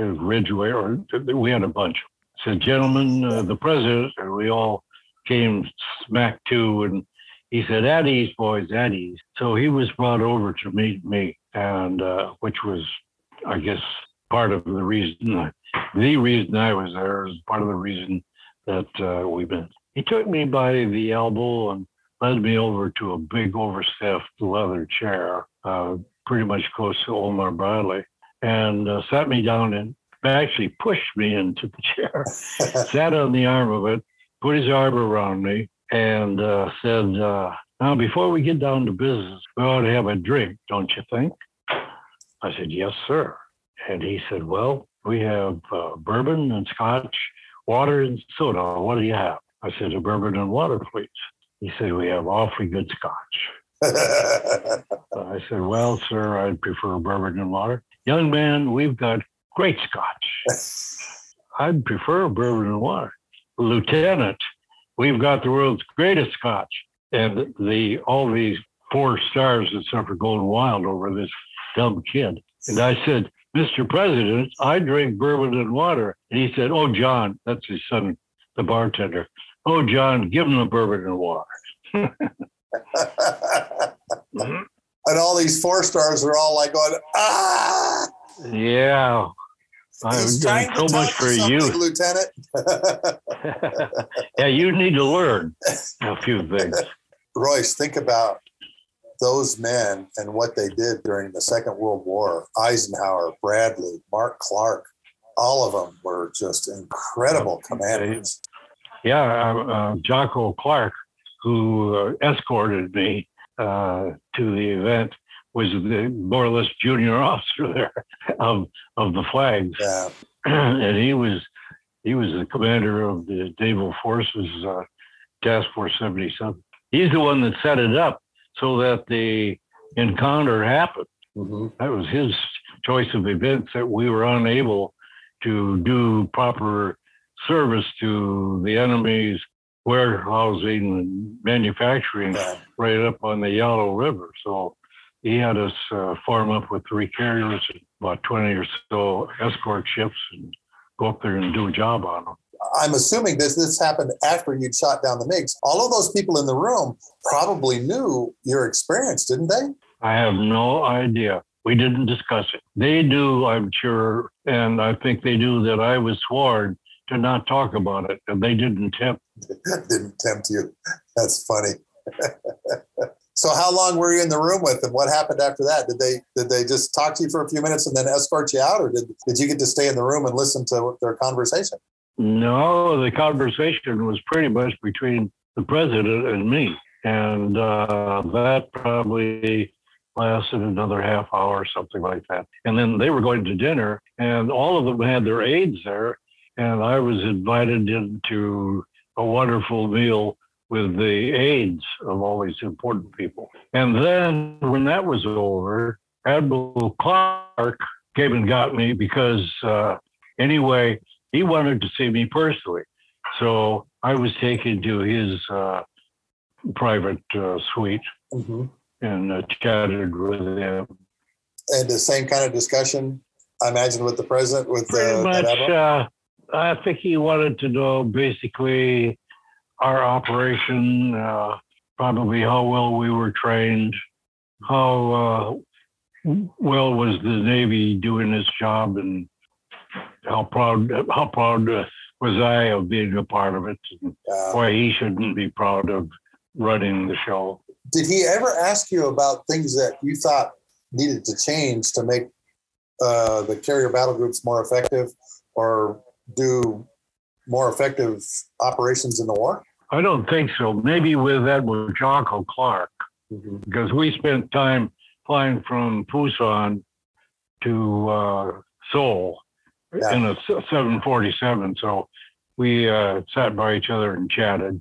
uh, Ridgway, or we had a bunch, said, Gentlemen, uh, the president, and we all came smack to, and he said, At ease, boys, at ease. So he was brought over to meet me, and uh, which was, I guess, part of the reason, the reason I was there is part of the reason that uh, we met. He took me by the elbow and led me over to a big overstuffed leather chair, uh, pretty much close to Omar Bradley, and uh, sat me down and actually pushed me into the *laughs* chair, sat on the arm of it, put his arm around me, and uh, said, uh, Now, before we get down to business, we ought to have a drink, don't you think? I said, Yes, sir. And he said, Well, we have uh, bourbon and scotch, water and soda. What do you have? I said, A bourbon and water, please. He said, We have awfully good scotch. *laughs* I said, Well, sir, I'd prefer bourbon and water. Young man, we've got great scotch. *laughs* I'd prefer bourbon and water. Lieutenant, we've got the world's greatest scotch. And the all these four stars that suffer going wild over this dumb kid. And I said, Mr. President, I drink bourbon and water. And he said, Oh, John, that's his son, the bartender. Oh, John, give him the bourbon and water. *laughs* and all these four stars are all like going, ah! Yeah. I'm He's doing so much for you you. Lieutenant. *laughs* yeah, you need to learn a few *laughs* things. Royce, think about those men and what they did during the Second World War. Eisenhower, Bradley, Mark Clark, all of them were just incredible commanders. Yeah, uh, uh, Jocko Clark, who uh, escorted me uh, to the event, was the more or less junior *laughs* officer there of of the flags, Yeah. *clears throat* and he was he was the commander of the naval forces uh, task force 77 he's the one that set it up so that the encounter happened Mhm. that was his choice of events that we were unable to do proper service to the enemy's warehousing and manufacturing right up on the Yellow River. So he had us uh, form up with three carriers and about 20 or so escort ships and go up there and do a job on them. I'm assuming this this happened after you'd shot down the MiGs. All of those people in the room probably knew your experience, didn't they? I have no idea. We didn't discuss it. They knew, I'm sure, and I think they knew that I was sworn to not talk about it, and they didn't tempt. *laughs* didn't tempt you. That's funny. *laughs* so how long were you in the room with them? What happened after that? Did they did they just talk to you for a few minutes and then escort you out, or did did you get to stay in the room and listen to their conversation? No, the conversation was pretty much between the president and me, and uh, that probably lasted another half hour or something like that. And then they were going to dinner, and all of them had their aides there, and I was invited into a wonderful meal with the aides of all these important people. And then when that was over, Admiral Clark came and got me because uh, anyway, he wanted to see me personally. So I was taken to his uh, private uh, suite Mm-hmm. and uh, chatted with him. And the same kind of discussion, I imagine, with the president, with uh, much, admiral? uh, I think he wanted to know basically our operation, uh, probably how well we were trained, how uh, well was the Navy doing its job, and how proud how proud was I of being a part of it, and why he shouldn't be proud of running the show. did he ever ask you about things that you thought needed to change to make uh, the carrier battle groups more effective, or do more effective operations in the war? I don't think so. Maybe with Edward Jocko Clark. because we spent time flying from Busan to uh, Seoul Yeah. in a 747. So we uh, sat by each other and chatted.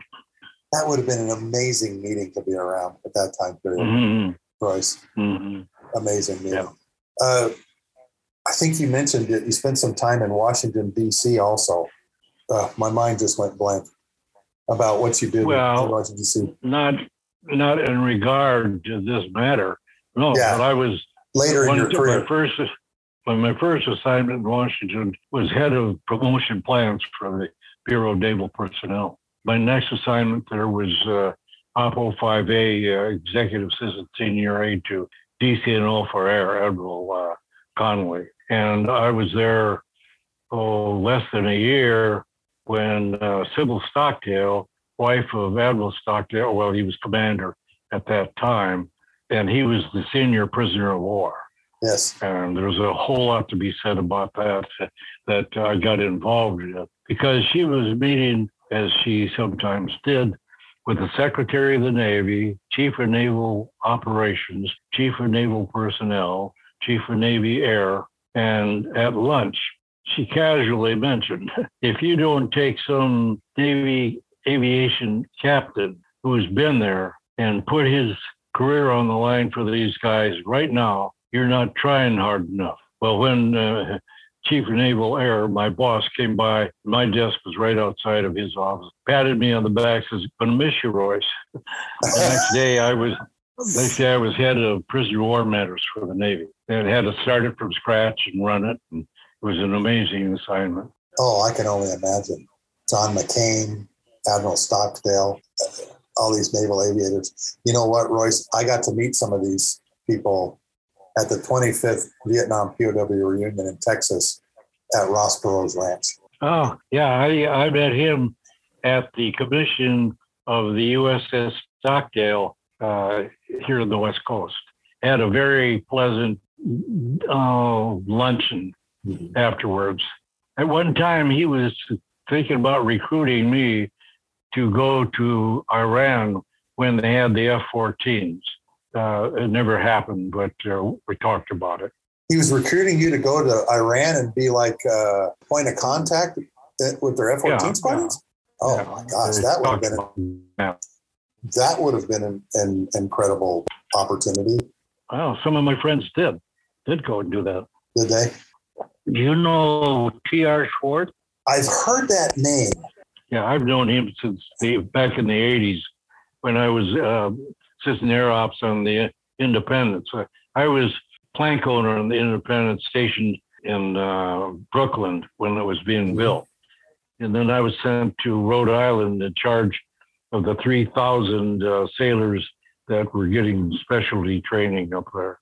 That would have been an amazing meeting to be around at that time period, hmm Royce. hmm Amazing meeting. Yeah. Uh, I think you mentioned that you spent some time in Washington D.C. Also. Uh, my mind just went blank about what you did Well- in Washington D.C. Not not in regard to this matter. No, Yeah. but I was later in your of my career. first when my first assignment in Washington was head of promotion plans for the Bureau of Naval Personnel. My next assignment there was uh, OPO 5A, uh, Executive Assistant Senior Aide to DCNO for Air, Admiral uh, Connolly. And I was there, oh, less than a year when uh, Sybil Stockdale, wife of Admiral Stockdale, well, he was commander at that time, and he was the senior prisoner of war Yes. and there's a whole lot to be said about that that I got involved in because she was meeting, as she sometimes did, with the Secretary of the Navy, Chief of Naval Operations, Chief of Naval Personnel, Chief of Navy Air, and at lunch, she casually mentioned, if you don't take some Navy aviation captain who's been there and put his career on the line for these guys right now, you're not trying hard enough. Well, when uh, Chief of Naval Air, my boss, came by, my desk was right outside of his office, patted me on the back, says, "Gonna miss you, Royce." the next day, I was next day I was head of prisoner of war matters for the Navy, and had to start it from scratch and run it. And it was an amazing assignment. Oh, I can only imagine. John McCain, Admiral Stockdale, all these naval aviators. You know what, Royce? I got to meet some of these people at the 25th Vietnam POW reunion in Texas at Ross Perot's ranch. Oh, yeah, I, I met him at the commission of the USS Stockdale uh, here on the West Coast. Had a very pleasant uh, luncheon afterwards. At one time, he was thinking about recruiting me to go to Iran when they had the F-14s. Uh, it never happened, but uh, we talked about it. He was recruiting you to go to Iran and be like uh, point of contact with their F-14 yeah, squadrons. Yeah. Oh yeah. my gosh, that would have been a, that would have been an, an incredible opportunity. Well, some of my friends did did go and do that. Did they? Do you know T.R. Swartz? I've heard that name. Yeah, I've known him since the back in the '80s when I was uh, assistant air ops on the Independence. I, I was plank owner on the Independence station in uh, Brooklyn when it was being mm-hmm. built, and then I was sent to Rhode Island in charge of the 3,000 uh, sailors that were getting specialty training up there.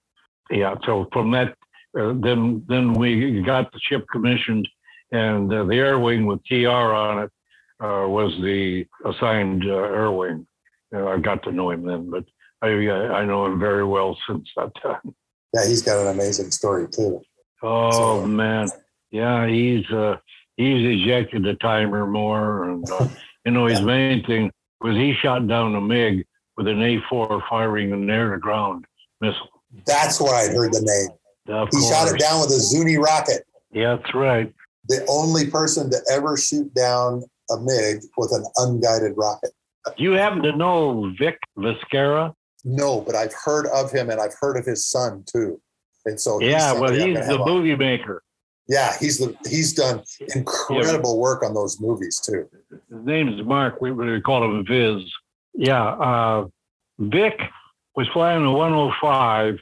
Yeah, so from that, uh, then then we got the ship commissioned, and uh, the air wing with TR on it uh, was the assigned uh, air wing. I got to know him then, but I I know him very well since that time. Yeah, he's got an amazing story too. Oh so. man, yeah, he's uh, he's ejected a time or more, and uh, you know his yeah. main thing was he shot down a MiG with an A4 firing an air-to-ground missile. That's where I heard the name. Of he course. shot it down with a Zuni rocket. Yeah, that's right. The only person to ever shoot down a MiG with an unguided rocket. Do you happen to know Vic Vizcarra? No, but I've heard of him and I've heard of his son too. And so yeah, well, he's the movie maker. Yeah, he's the he's done incredible work on those movies too. His name is Mark. We would call him Viz. Yeah, uh, Vic was flying a 105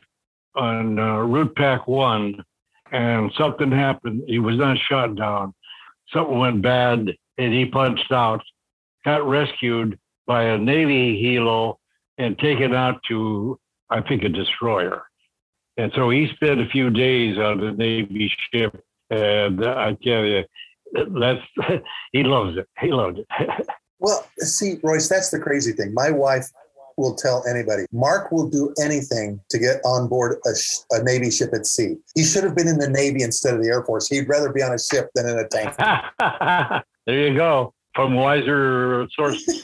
on uh, Route Pack One, and something happened. He was not shot down. Something went bad, and he punched out. Got rescued by a Navy helo and taken out to, I think, a destroyer. And so he spent a few days on the Navy ship, and I tell you, that's *laughs* he loves it. He loves it. *laughs* well, see, Royce, that's the crazy thing. My wife will tell anybody. Mark will do anything to get on board a, sh- a, Navy ship at sea. He should have been in the Navy instead of the Air Force. He'd rather be on a ship than in a tank. *laughs* there you go, from wiser sources.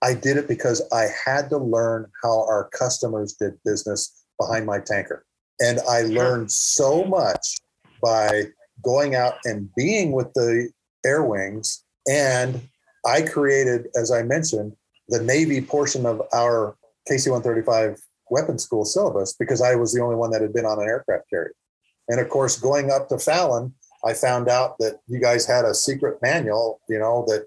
I did it because I had to learn how our customers did business behind my tanker. And I learned so much by going out and being with the air wings. And I created, as I mentioned, the Navy portion of our KC 135 weapons school syllabus because I was the only one that had been on an aircraft carrier. And of course, going up to Fallon, I found out that you guys had a secret manual, you know, that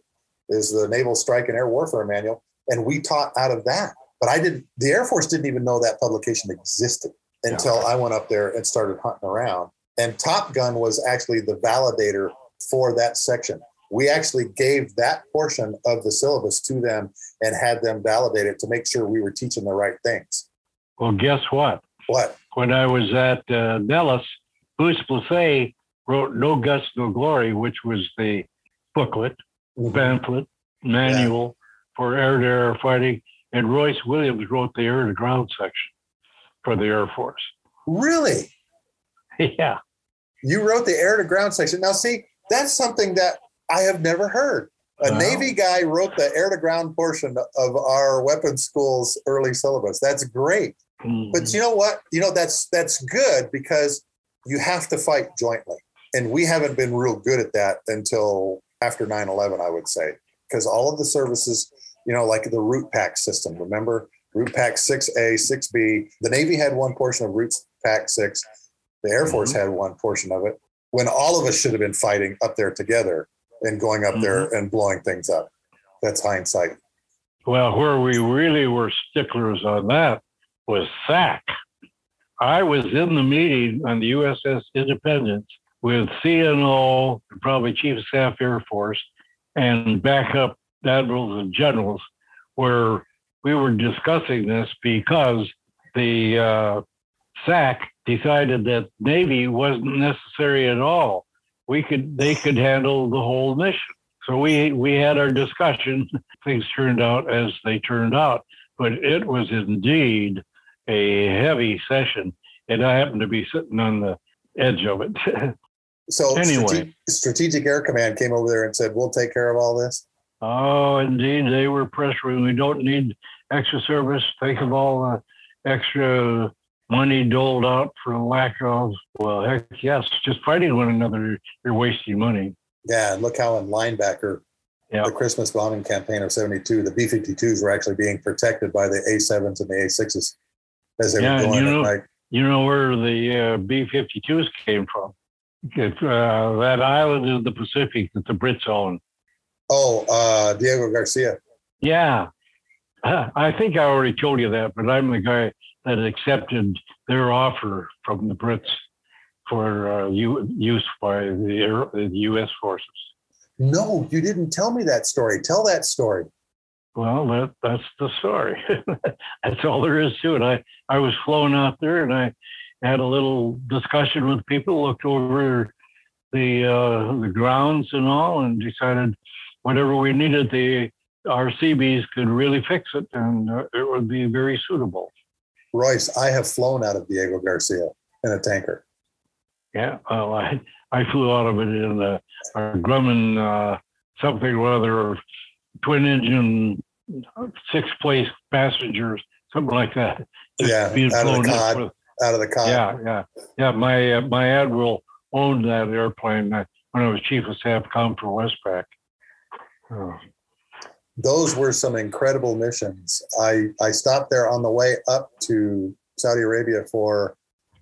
is the Naval Strike and Air Warfare Manual, and we taught out of that. But I didn't. The Air Force didn't even know that publication existed until I went up there and started hunting around. And Top Gun was actually the validator for that section. We actually gave that portion of the syllabus to them and had them validate it to make sure we were teaching the right things. Well, guess what? What? When I was at uh, Nellis, Boots Blesse wrote No Guts, No Glory, which was the booklet, mm-hmm. pamphlet, manual for air to air fighting. And Royce Williams wrote the air to ground section for the Air Force. Really? *laughs* Yeah. You wrote the air to ground section. Now, see, that's something that I have never heard. A wow. Navy guy wrote the air to ground portion of our weapons school's early syllabus. That's great. Mm-hmm. But you know what? You know that's that's good because you have to fight jointly. And we haven't been real good at that until after 9/11, I would say. Because all of the services you know, like the Route Pack system. Remember Route Pack 6A, 6B. The Navy had one portion of Route Pack 6. The Air Force mm-hmm. had one portion of it. When all of us should have been fighting up there together and going up mm-hmm. there and blowing things up. That's hindsight. Well, where we really were sticklers on that was SAC. I was in the meeting on the USS Independence with CNO, probably Chief of Staff Air Force, and backup admirals and generals, where we were discussing this because the uh, SAC decided that Navy wasn't necessary at all. We could they could handle the whole mission. So we we had our discussion. *laughs* Things turned out as they turned out, but it was indeed a heavy session, and I happened to be sitting on the edge of it. *laughs* So Anyway. Strate- Strategic Air Command came over there and said, "We'll take care of all this." oh, indeed, they were pressuring. We don't need extra service. Think of all the extra money doled out for lack of. Well, heck, yes, just fighting one another, you're wasting money. Yeah, and look how in linebacker, Yeah. the Christmas bombing campaign of '72, the B-52s were actually being protected by the A-7s and the A-6s as they Yeah, were going you know- at night. You know where the uh, B-52s came from? It, uh, that island in the Pacific that the Brits own. Oh, uh, Diego Garcia. Yeah, *laughs* I think I already told you that, but I'm the guy that accepted their offer from the Brits for uh, u- use by the, air, the U.S. forces. No, you didn't tell me that story. Tell that story. Well, that that's the story. *laughs* that's all there is to it. I, I was flown out there and I had a little discussion with people, looked over the uh, the grounds and all, and decided whatever we needed, the our Seabees could really fix it, and uh, it would be very suitable. Royce, I have flown out of Diego Garcia in a tanker. Yeah, well, I I flew out of it in a, a Grumman uh, something or other, twin engine, six place passengers, something like that. Yeah, being out of the flown cod. with- Out of the car. yeah, yeah, yeah. My uh, my admiral owned that airplane uh, when I was chief of staff, com for Westpac. Oh, Those were some incredible missions. I, I stopped there on the way up to Saudi Arabia for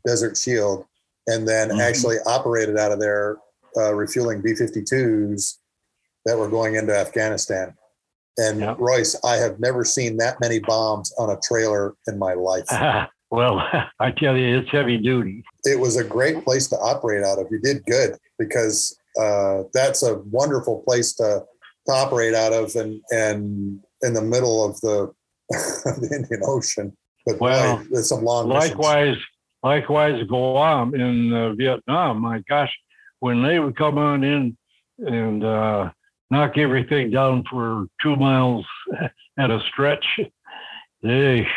Desert Shield and then Mhm. actually operated out of there uh, refueling B 52s that were going into Afghanistan. And Yeah. Royce, I have never seen that many bombs on a trailer in my life. *laughs* well, *laughs* I tell you, it's heavy duty. it was a great place to operate out of. You did good because uh, that's a wonderful place to, to operate out of, and and in the middle of the, *laughs* the Indian Ocean. But Well, boy, there's some long. missions. Likewise, likewise, Guam in uh, Vietnam. My gosh, when they would come on in and uh, knock everything down for two miles *laughs* at a stretch, they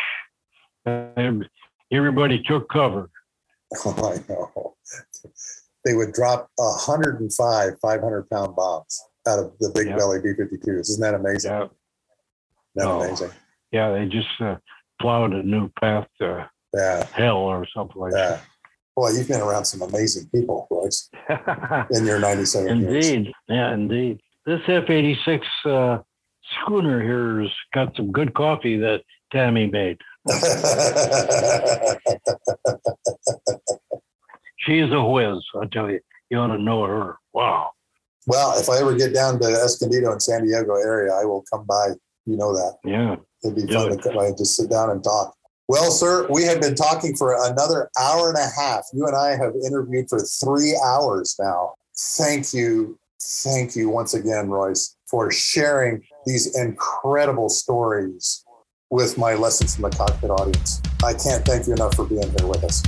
everybody took cover. *laughs* Oh, I know. They would drop 105 500 pound bombs out of the big Yeah. belly B 52s. Isn't that amazing? Yeah, that Oh. amazing? yeah, they just uh, plowed a new path to Yeah. hell or something like Yeah. Boy, you've been around some amazing people, Royce, *laughs* in your 97 years. Indeed. Yeah, indeed. This F 86 uh, schooner here has got some good coffee that Tammy made. *laughs* She's a whiz, I tell you. You ought to know her. Wow. Well, if I ever get down to Escondido and San Diego area, I will come by. You know that. Yeah. It'd be fun it. to come by and just sit down and talk. Well, sir, we have been talking for another hour and a half. You and I have interviewed for three hours now. Thank you. Thank you once again, Royce, for sharing these incredible stories with my Lessons from the Cockpit audience. I can't thank you enough for being here with us.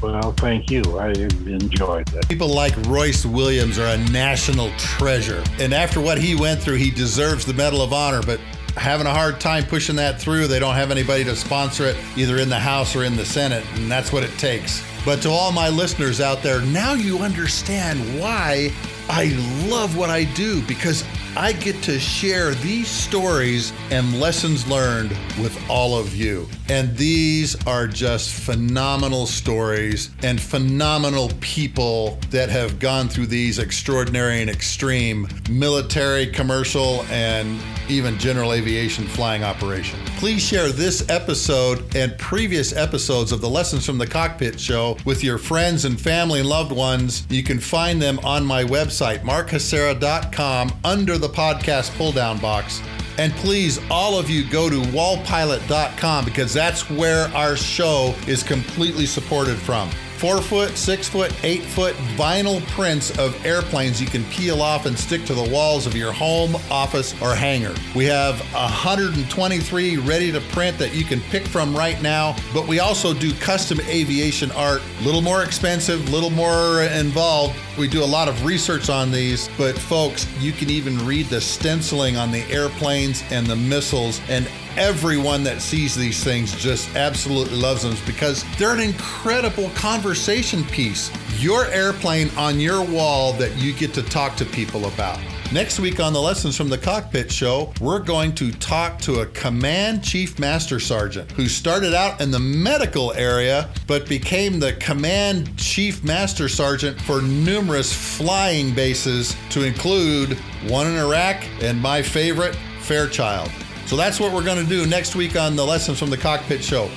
Well, thank you. I enjoyed it. People like Royce Williams are a national treasure. And after what he went through, he deserves the Medal of Honor, but having a hard time pushing that through. They don't have anybody to sponsor it, either in the House or in the Senate, and that's what it takes. But to all my listeners out there, now you understand why I love what I do because I get to share these stories and lessons learned with all of you. And these are just phenomenal stories and phenomenal people that have gone through these extraordinary and extreme military, commercial, and even general aviation flying operation. Please share this episode and previous episodes of the Lessons from the Cockpit show with your friends and family and loved ones. You can find them on my website, markhasara.com, under the podcast pull down box. And please, all of you go to wallpilot.com because that's where our show is completely supported from. Four foot, six foot, eight foot vinyl prints of airplanes you can peel off and stick to the walls of your home, office, or hangar. We have 123 ready to print that you can pick from right now, but we also do custom aviation art, a little more expensive, a little more involved. We do a lot of research on these, but folks, you can even read the stenciling on the airplanes and the missiles and everyone that sees these things just absolutely loves them because they're an incredible conversation piece. Your airplane on your wall that you get to talk to people about. Next week on the Lessons from the Cockpit show, we're going to talk to a Command Chief Master Sergeant who started out in the medical area but became the Command Chief Master Sergeant for numerous flying bases, to include one in Iraq and my favorite, Fairchild. So that's what we're going to do next week on the Lessons from the Cockpit show.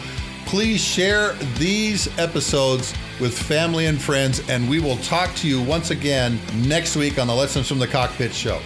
Please share these episodes with family and friends, and we will talk to you once again next week on the Lessons from the Cockpit show.